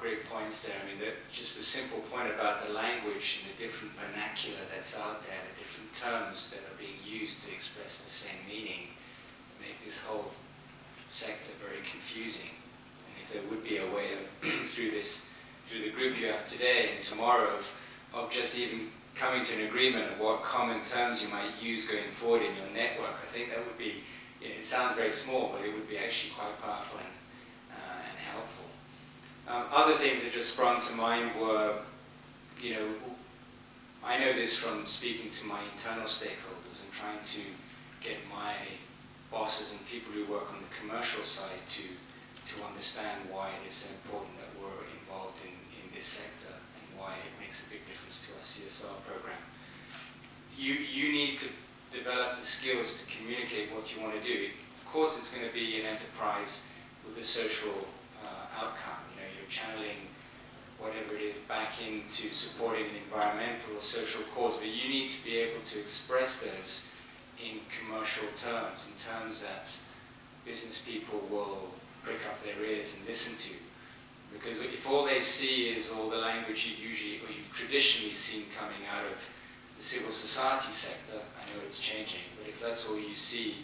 great points there. I mean, just the simple point about the language and the different vernacular that's out there, the different terms that are being used to express the same meaning, make this whole sector very confusing. And if there would be a way of, through this, through the group you have today and tomorrow, of, of just even coming to an agreement of what common terms you might use going forward in your network, I think that would be, you know, it sounds very small, but it would be actually quite powerful and. Um, other things that just sprung to mind were, you know, I know this from speaking to my internal stakeholders and trying to get my bosses and people who work on the commercial side to, to understand why it is so important that we're involved in, in this sector and why it makes a big difference to our CSR program. You, you need to develop the skills to communicate what you want to do. Of course, it's going to be an enterprise with a social uh, outcome. Channeling whatever it is back into supporting an environmental or social cause, but you need to be able to express those in commercial terms, in terms that business people will prick up their ears and listen to. Because if all they see is all the language you usually, or you've traditionally seen coming out of the civil society sector, I know it's changing, but if that's all you see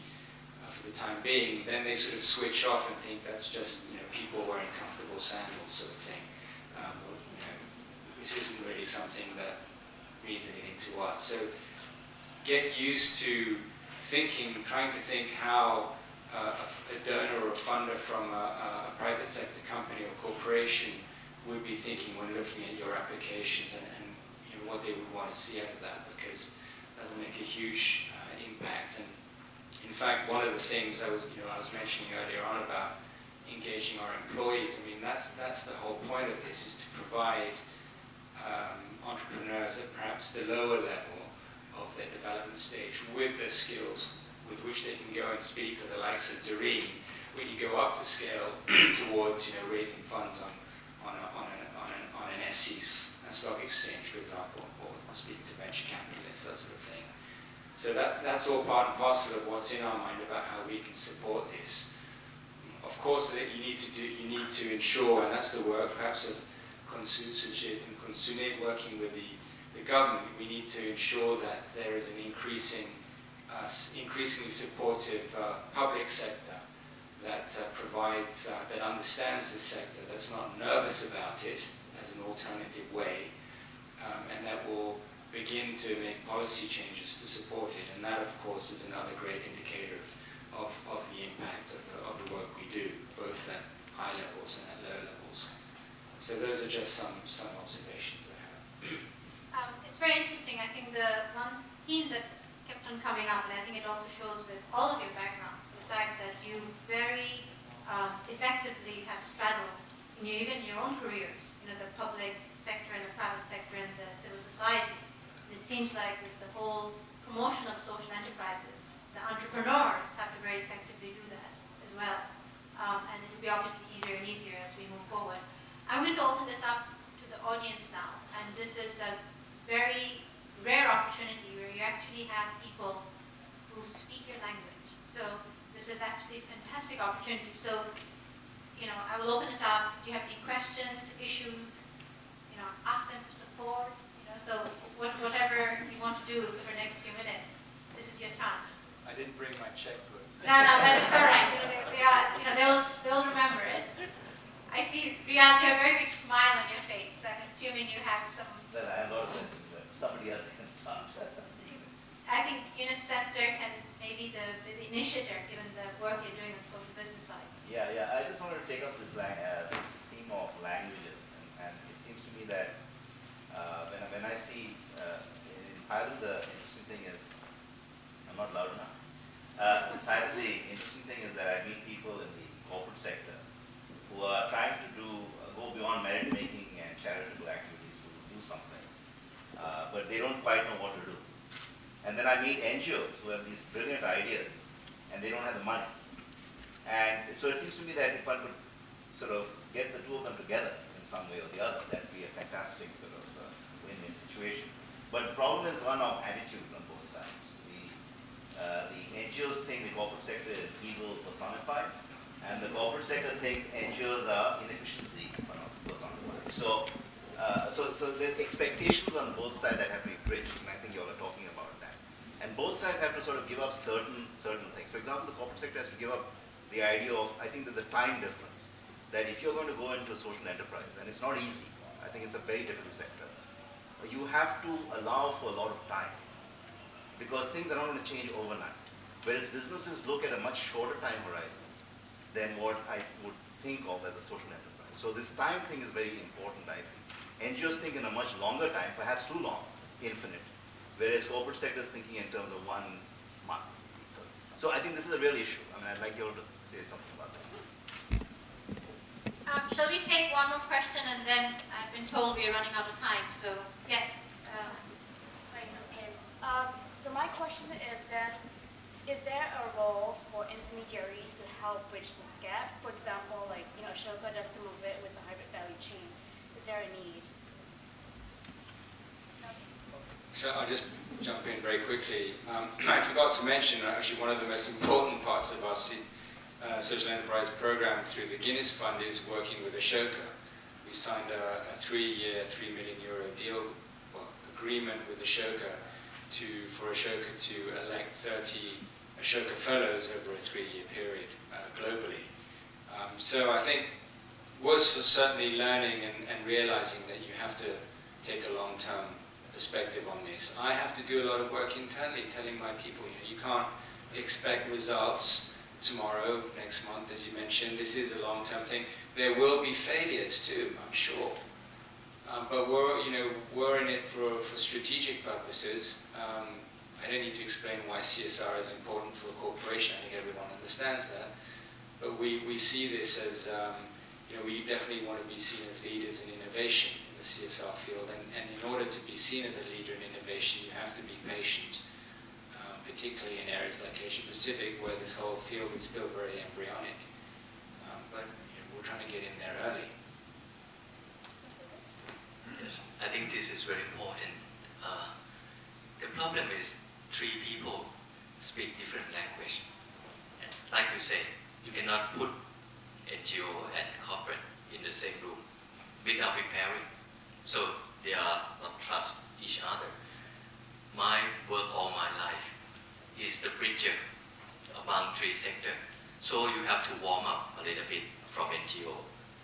uh, for the time being, then they sort of switch off and think that's just you know people wearing comfortable sandals sort of thing. Um, or, you know, this isn't really something that means anything to us. So get used to thinking, trying to think how uh, a, donor or a funder from a, a, private sector company or corporation would be thinking when looking at your applications and, and you know, what they would want to see out of that because that will make a huge uh, impact. And in fact, one of the things I was, you know, I was mentioning earlier on about engaging our employees, I mean, that's, that's the whole point of this, is to provide um, entrepreneurs at perhaps the lower level of their development stage with the skills with which they can go and speak to the likes of Durreen when you go up the scale towards, you know, raising funds on, on, a, on, an, on, an, on an SE's a stock exchange, for example, or speaking to venture capitalists, that sort of thing. So that, that's all part and parcel of what's in our mind about how we can support this. Of course, you need to do, you need to ensure, and that's the work perhaps of Khun Sukij and Khun Sunit working with the, the government, we need to ensure that there is an increasing, uh, increasingly supportive uh, public sector that uh, provides, uh, that understands the sector, that's not nervous about it as an alternative way, um, and that will begin to make policy changes to support it. And that, of course, is another great indicator of, of, the impact of the, of the work we do, both at high levels and at low levels. So those are just some, some observations I have. Um, it's very interesting. I think the one theme that kept on coming up, and I think it also shows with all of your backgrounds, the fact that you very um, effectively have straddled, in your, even your own careers, you know, the public sector and the private sector and the civil society And it seems like with the whole promotion of social enterprises, the entrepreneurs have to very effectively do that as well. Um, and it will be obviously easier and easier as we move forward. I'm going to open this up to the audience now, and this is a very rare opportunity where you actually have people who speak your language. So this is actually a fantastic opportunity. So, you know, I will open it up. Do you have any questions, issues? You know, ask them for support. You know, so what, whatever you want to do for the next few minutes, this is your chance. I didn't bring my checkbook. No, no, but it's all right. They, they, are, you know, they'll, they'll remember it. I see, Riaz, you have a very big smile on your face. I'm assuming you have some... Well, I have always, somebody else can start. I think Yunus Center can maybe the, the initiator, given the work you're doing on the social business side. Yeah, yeah. I just wanted to take up this, uh, this theme of languages, and, and it seems to me that uh, when, when I see uh, in Thailand, the interesting thing is, I'm not loud enough. Uh, the interesting thing is that I meet people in the corporate sector who are trying to do, uh, go beyond merit making and charitable activities to do something, uh, but they don't quite know what to do. And then I meet NGOs who have these brilliant ideas and they don't have the money. And so it seems to me that if one could sort of get the two of them together in some way or the other, that'd be a fantastic sort of win-win situation. But the problem is one of attitude on uh, the NGOs think the corporate sector is evil personified, and the corporate sector thinks NGOs are inefficiency personified. So, uh, so, so there's expectations on both sides that have to be bridged, and I think you all are talking about that. And both sides have to sort of give up certain certain things. For example, the corporate sector has to give up the idea of, I think there's a time difference, that if you're going to go into a social enterprise, and it's not easy, I think it's a very difficult sector, you have to allow for a lot of time because things are not going to change overnight. Whereas businesses look at a much shorter time horizon than what I would think of as a social enterprise. So this time thing is very important, I think. NGOs think in a much longer time, perhaps too long, infinite, whereas corporate sector is thinking in terms of one month. So, so I think this is a real issue. I mean, I'd like you all to say something about that. Um, shall we take one more question and then I've been told we are running out of time, so yes. Uh, okay. Um, so my question is that, is there a role for intermediaries to help bridge this gap? For example, like, you know, Ashoka does some of it with the hybrid value chain. Is there a need? So I'll just jump in very quickly. Um, I forgot to mention actually one of the most important parts of our uh, social enterprise program through the Guinness Fund is working with Ashoka. We signed a, a three-year, three million euro deal well, agreement with Ashoka to, for Ashoka to elect 30 Ashoka Fellows over a three-year period uh, globally. Um, so I think was certainly learning and, and realizing that you have to take a long-term perspective on this. I have to do a lot of work internally, telling my people, you know, you can't expect results tomorrow, next month, as you mentioned. This is a long-term thing. There will be failures too, I'm sure. Um, but we're, you know, we're in it for, for strategic purposes. Um, I don't need to explain why CSR is important for a corporation. I think everyone understands that. But we, we see this as, um, you know, we definitely want to be seen as leaders in innovation in the CSR field. And, and in order to be seen as a leader in innovation, you have to be patient, um, particularly in areas like Asia Pacific, where this whole field is still very embryonic. Um, but you know, we're trying to get in there early. I think this is very important. Uh, the problem is three people speak different language. And like you say, you cannot put NGO and corporate in the same room without preparing. So they are not trust each other. My work all my life is the bridge among three sectors. So you have to warm up a little bit from NGO.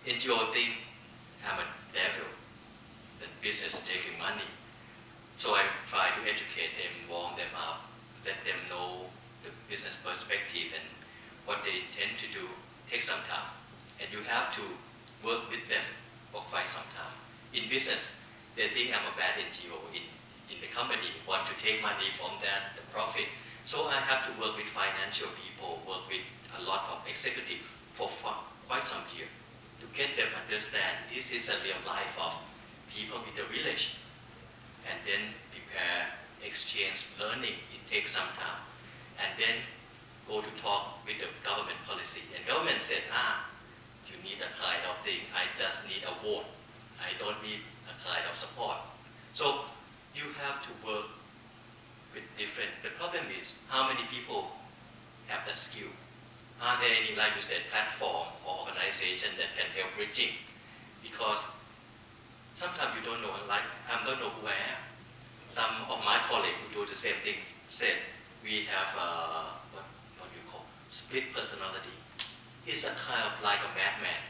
NGO think I'm a devil, business taking money. So I try to educate them, warm them up, let them know the business perspective and what they intend to do. Take some time. And you have to work with them for quite some time. In business, they think I'm a bad NGO. In, in the company, want to take money from that, the profit. So I have to work with financial people, work with a lot of executive for quite some years to get them understand this is a real life of people in the village. And then prepare, exchange, learning. It takes some time. And then go to talk with the government policy. And government said, ah, you need a kind of thing. I just need a vote. I don't need a kind of support. So you have to work with different. The problem is how many people have that skill. Are there any, like you said, platform or organization that can help bridging? Because sometimes you don't know, like I don't know who I am. Some of my colleagues who do the same thing said, we have uh, what, what you call split personality. It's a kind of like a madman.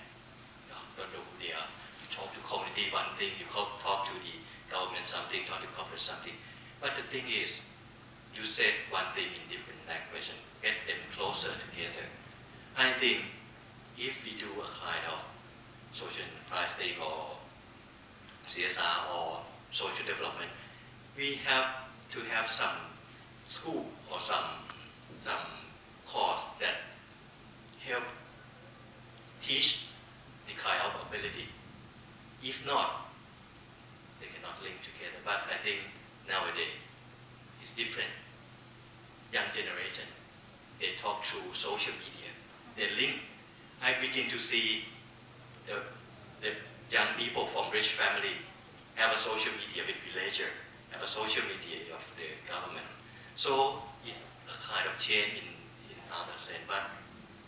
You don't know who they are. You talk to community one thing, you talk to the government something, talk to corporate something. But the thing is, you said one thing in different language and get them closer together. I think if we do a kind of social thing or CSR or social development, we have to have some school or some some course that help teach the kind of ability. If not, they cannot link together. But I think nowadays it's different. Young generation, they talk through social media. They link. I begin to see the, the young people from rich family have a social media with villager, have a social media of the government. So it's a kind of change in, in other sense, but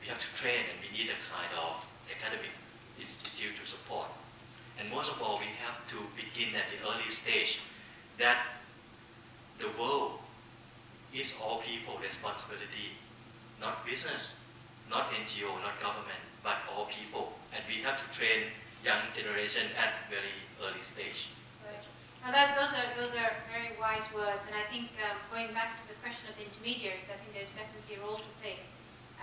we have to train and we need a kind of academic institute to support. And most of all, we have to begin at the early stage that the world is all people responsibility, not business not NGO, not government, but all people. And we have to train young generation at very early stage. Right. Now that, those, are, those are very wise words. And I think um, going back to the question of the intermediaries, I think there's definitely a role to play.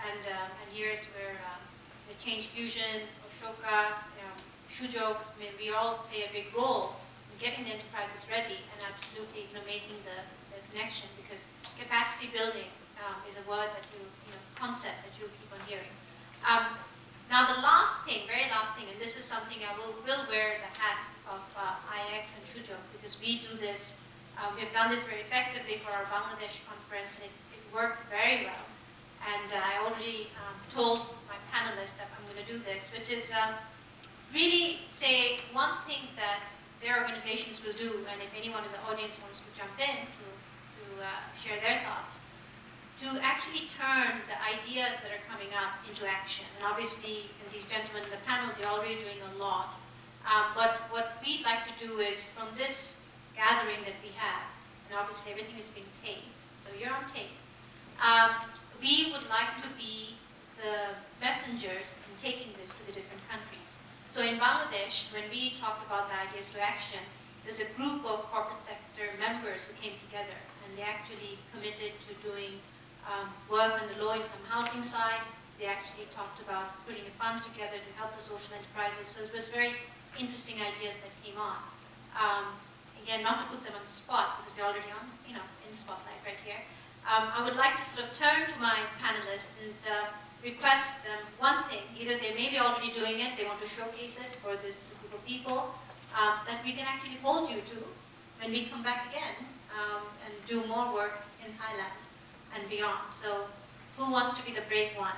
And, um, and here is where um, the Change Fusion, Ashoka, you know, I mean, we all play a big role in getting the enterprises ready and absolutely you know, making the, the connection because capacity building um, is a word that you, you know, concept that you keep on hearing. Now the last thing, very last thing, and this is something I will, will wear the hat of uh, IX and Shujog because we do this, um, we've done this very effectively for our Bangladesh conference and it, it worked very well. And uh, I already um, told my panelists that I'm going to do this, which is um, really say one thing that their organizations will do, and if anyone in the audience wants to jump in to, to uh, share their thoughts, to actually turn the ideas that are coming up into action. And obviously, these gentlemen in the panel, they're already doing a lot. Um, but what we'd like to do is, from this gathering that we have, and obviously everything is being taped, so you're on tape, um, we would like to be the messengers in taking this to the different countries. So in Bangladesh, when we talked about the ideas to action, there's a group of corporate sector members who came together, and they actually committed to doing um, work on the low-income housing side. They actually talked about putting a fund together to help the social enterprises. So it was very interesting ideas that came on. Um, again, not to put them on the spot because they're already on, you know, in the spotlight right here. Um, I would like to sort of turn to my panelists and uh, request them one thing. Either they may be already doing it, they want to showcase it for this group of people, um, that we can actually hold you to when we come back again um, and do more work in Thailand and beyond. So who wants to be the brave one?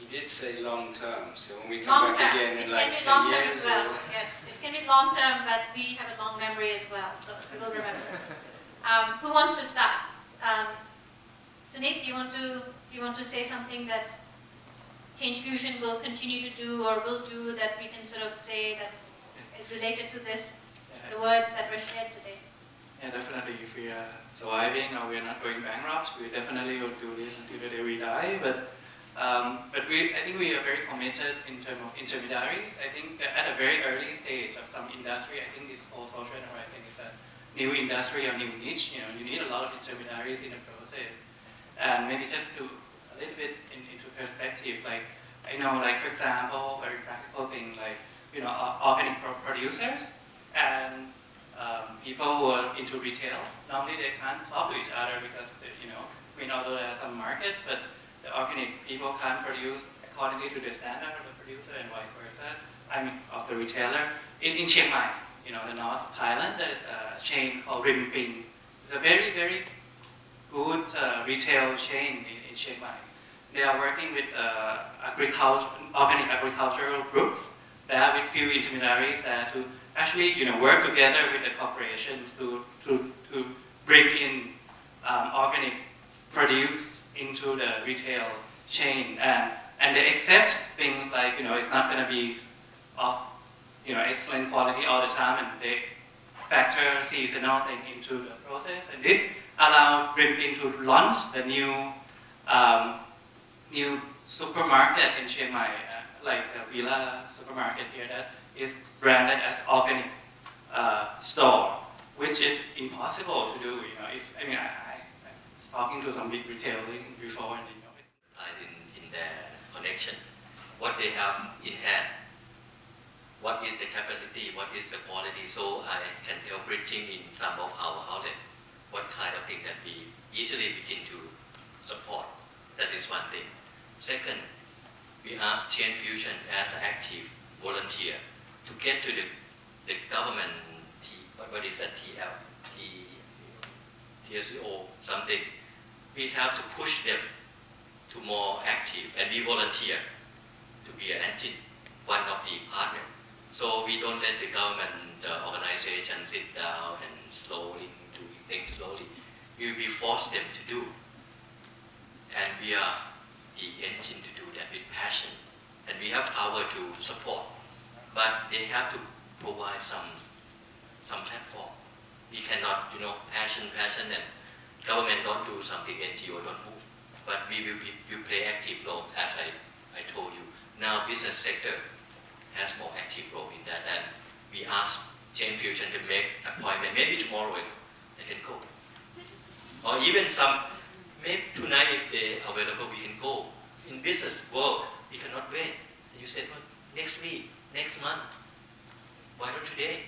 You did say long term, so when we come Long back term. again in can like 10 long term years, as well. or- Yes, it can be long term, but we have a long memory as well, so we will remember. Um, who wants to start? Um, Sunit, do you want to do you want to say something that Change Fusion will continue to do or will do that we can sort of say that is related to this, the words that were shared today? Yeah, definitely. If we are surviving or we are not going bankrupt, we definitely will do this until the day we die. But um, but we, I think we are very committed in terms of intermediaries. I think at a very early stage of some industry, I think this social enterprise thing is a new industry or new niche. You know, you need a lot of intermediaries in the process. And maybe just to a little bit in, into perspective, like I know, like for example, very practical thing, like you know, organic producers and um, people who are into retail, normally they can't talk to each other because, you know, we know there are some markets, but the organic people can't produce accordingly to the standard of the producer and vice versa. I mean, of the retailer. In, in Chiang Mai, you know, the north of Thailand, there's a chain called Rim Ping. It's a very, very good uh, retail chain in, in Chiang Mai. They are working with uh, agriculture, organic agricultural groups. They have with few intermediaries there to actually, you know, work together with the corporations to, to, to bring in um, organic produce into the retail chain. And, and they accept things like, you know, it's not going to be of, you know, excellent quality all the time, and they factor seasonal thing into the process. And this allowed Rim Ping to launch the new, um, new supermarket in Chiang Mai, uh, like the Villa supermarket here that is branded as organic uh, store, which is impossible to do. You know, if I mean, I, I, I was talking to some big retailing before, and you know, it, in, in their connection, what they have in hand, what is the capacity, what is the quality, so I can help bridging in some of our outlet, what kind of thing that we easily begin to support. That is one thing. Second, we ask Change Fusion as an active volunteer to get to the, the government, T, what, is that, TL, T, TSO, something. We have to push them to more active and we volunteer to be an engine, one of the partner. So we don't let the government the organization sit down and slowly do things slowly. We, we force them to do. And we are the engine to do that with passion. And we have power to support. But they have to provide some some platform. We cannot, you know, passion, passion and government don't do something, NGO don't move but we will be, you play active role as I, I told you. Now business sector has more active role in that and we ask Change Fusion to make appointment, maybe tomorrow they can go. Or even some, maybe tonight if they available we can go. In business world, we cannot wait. And you said, well, next week, next month, why not today?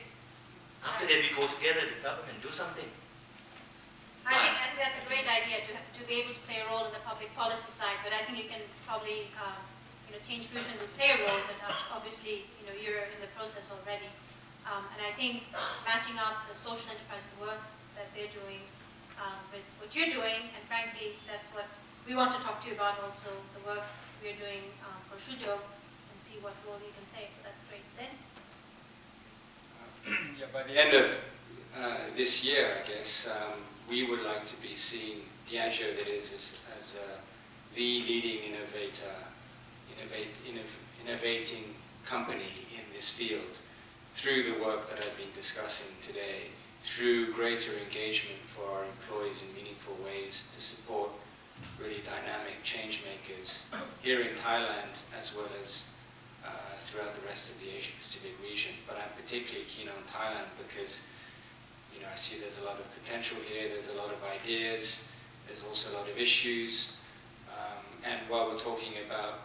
After that we go together, the government, do something. I think, I think that's a great idea to have, to be able to play a role in the public policy side, but I think you can probably, um, you know, Change Fusion will play a role, but obviously, you know, you're in the process already. Um, and I think matching up the social enterprise, the work that they're doing, um, with what you're doing, and frankly, that's what we want to talk to you about also, the work we're doing, um, for Shujog, see what role you can play, so that's great. Then, Yeah, by the end of uh, this year, I guess, um, we would like to be seen, Diageo that is, as, as uh, the leading innovator, innovate, innov- innovating company in this field through the work that I've been discussing today, through greater engagement for our employees in meaningful ways to support really dynamic change makers here in Thailand as well as throughout the rest of the Asia Pacific region. But I'm particularly keen on Thailand because you know I see there's a lot of potential here. There's a lot of ideas. There's also a lot of issues. Um, and while we're talking about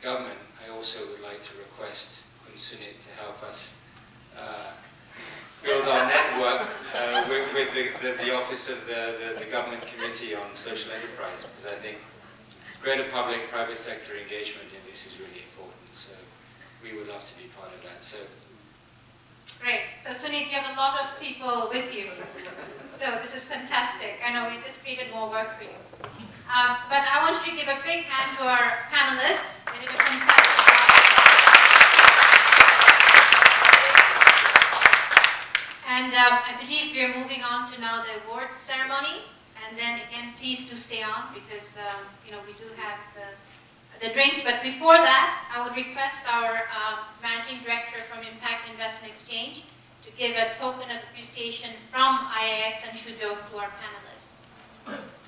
government, I also would like to request Khun Sunit to help us uh, build our network uh, with, with the, the, the office of the, the, the Government Committee on Social Enterprise, because I think greater public-private sector engagement in this is really important. So we would love to be part of that. So Great. So Sunit, you have a lot of people with you. So this is fantastic. I know we just created more work for you. Um, but I want you to give a big hand to our panelists. They did a fantastic. And um, I believe we are moving on to now the awards ceremony. And then again, please do stay on because um, you know we do have the, the drinks. But before that, I would request our uh, managing director from Impact Investment Exchange to give a token of appreciation from IIX and Shujog to our panelists.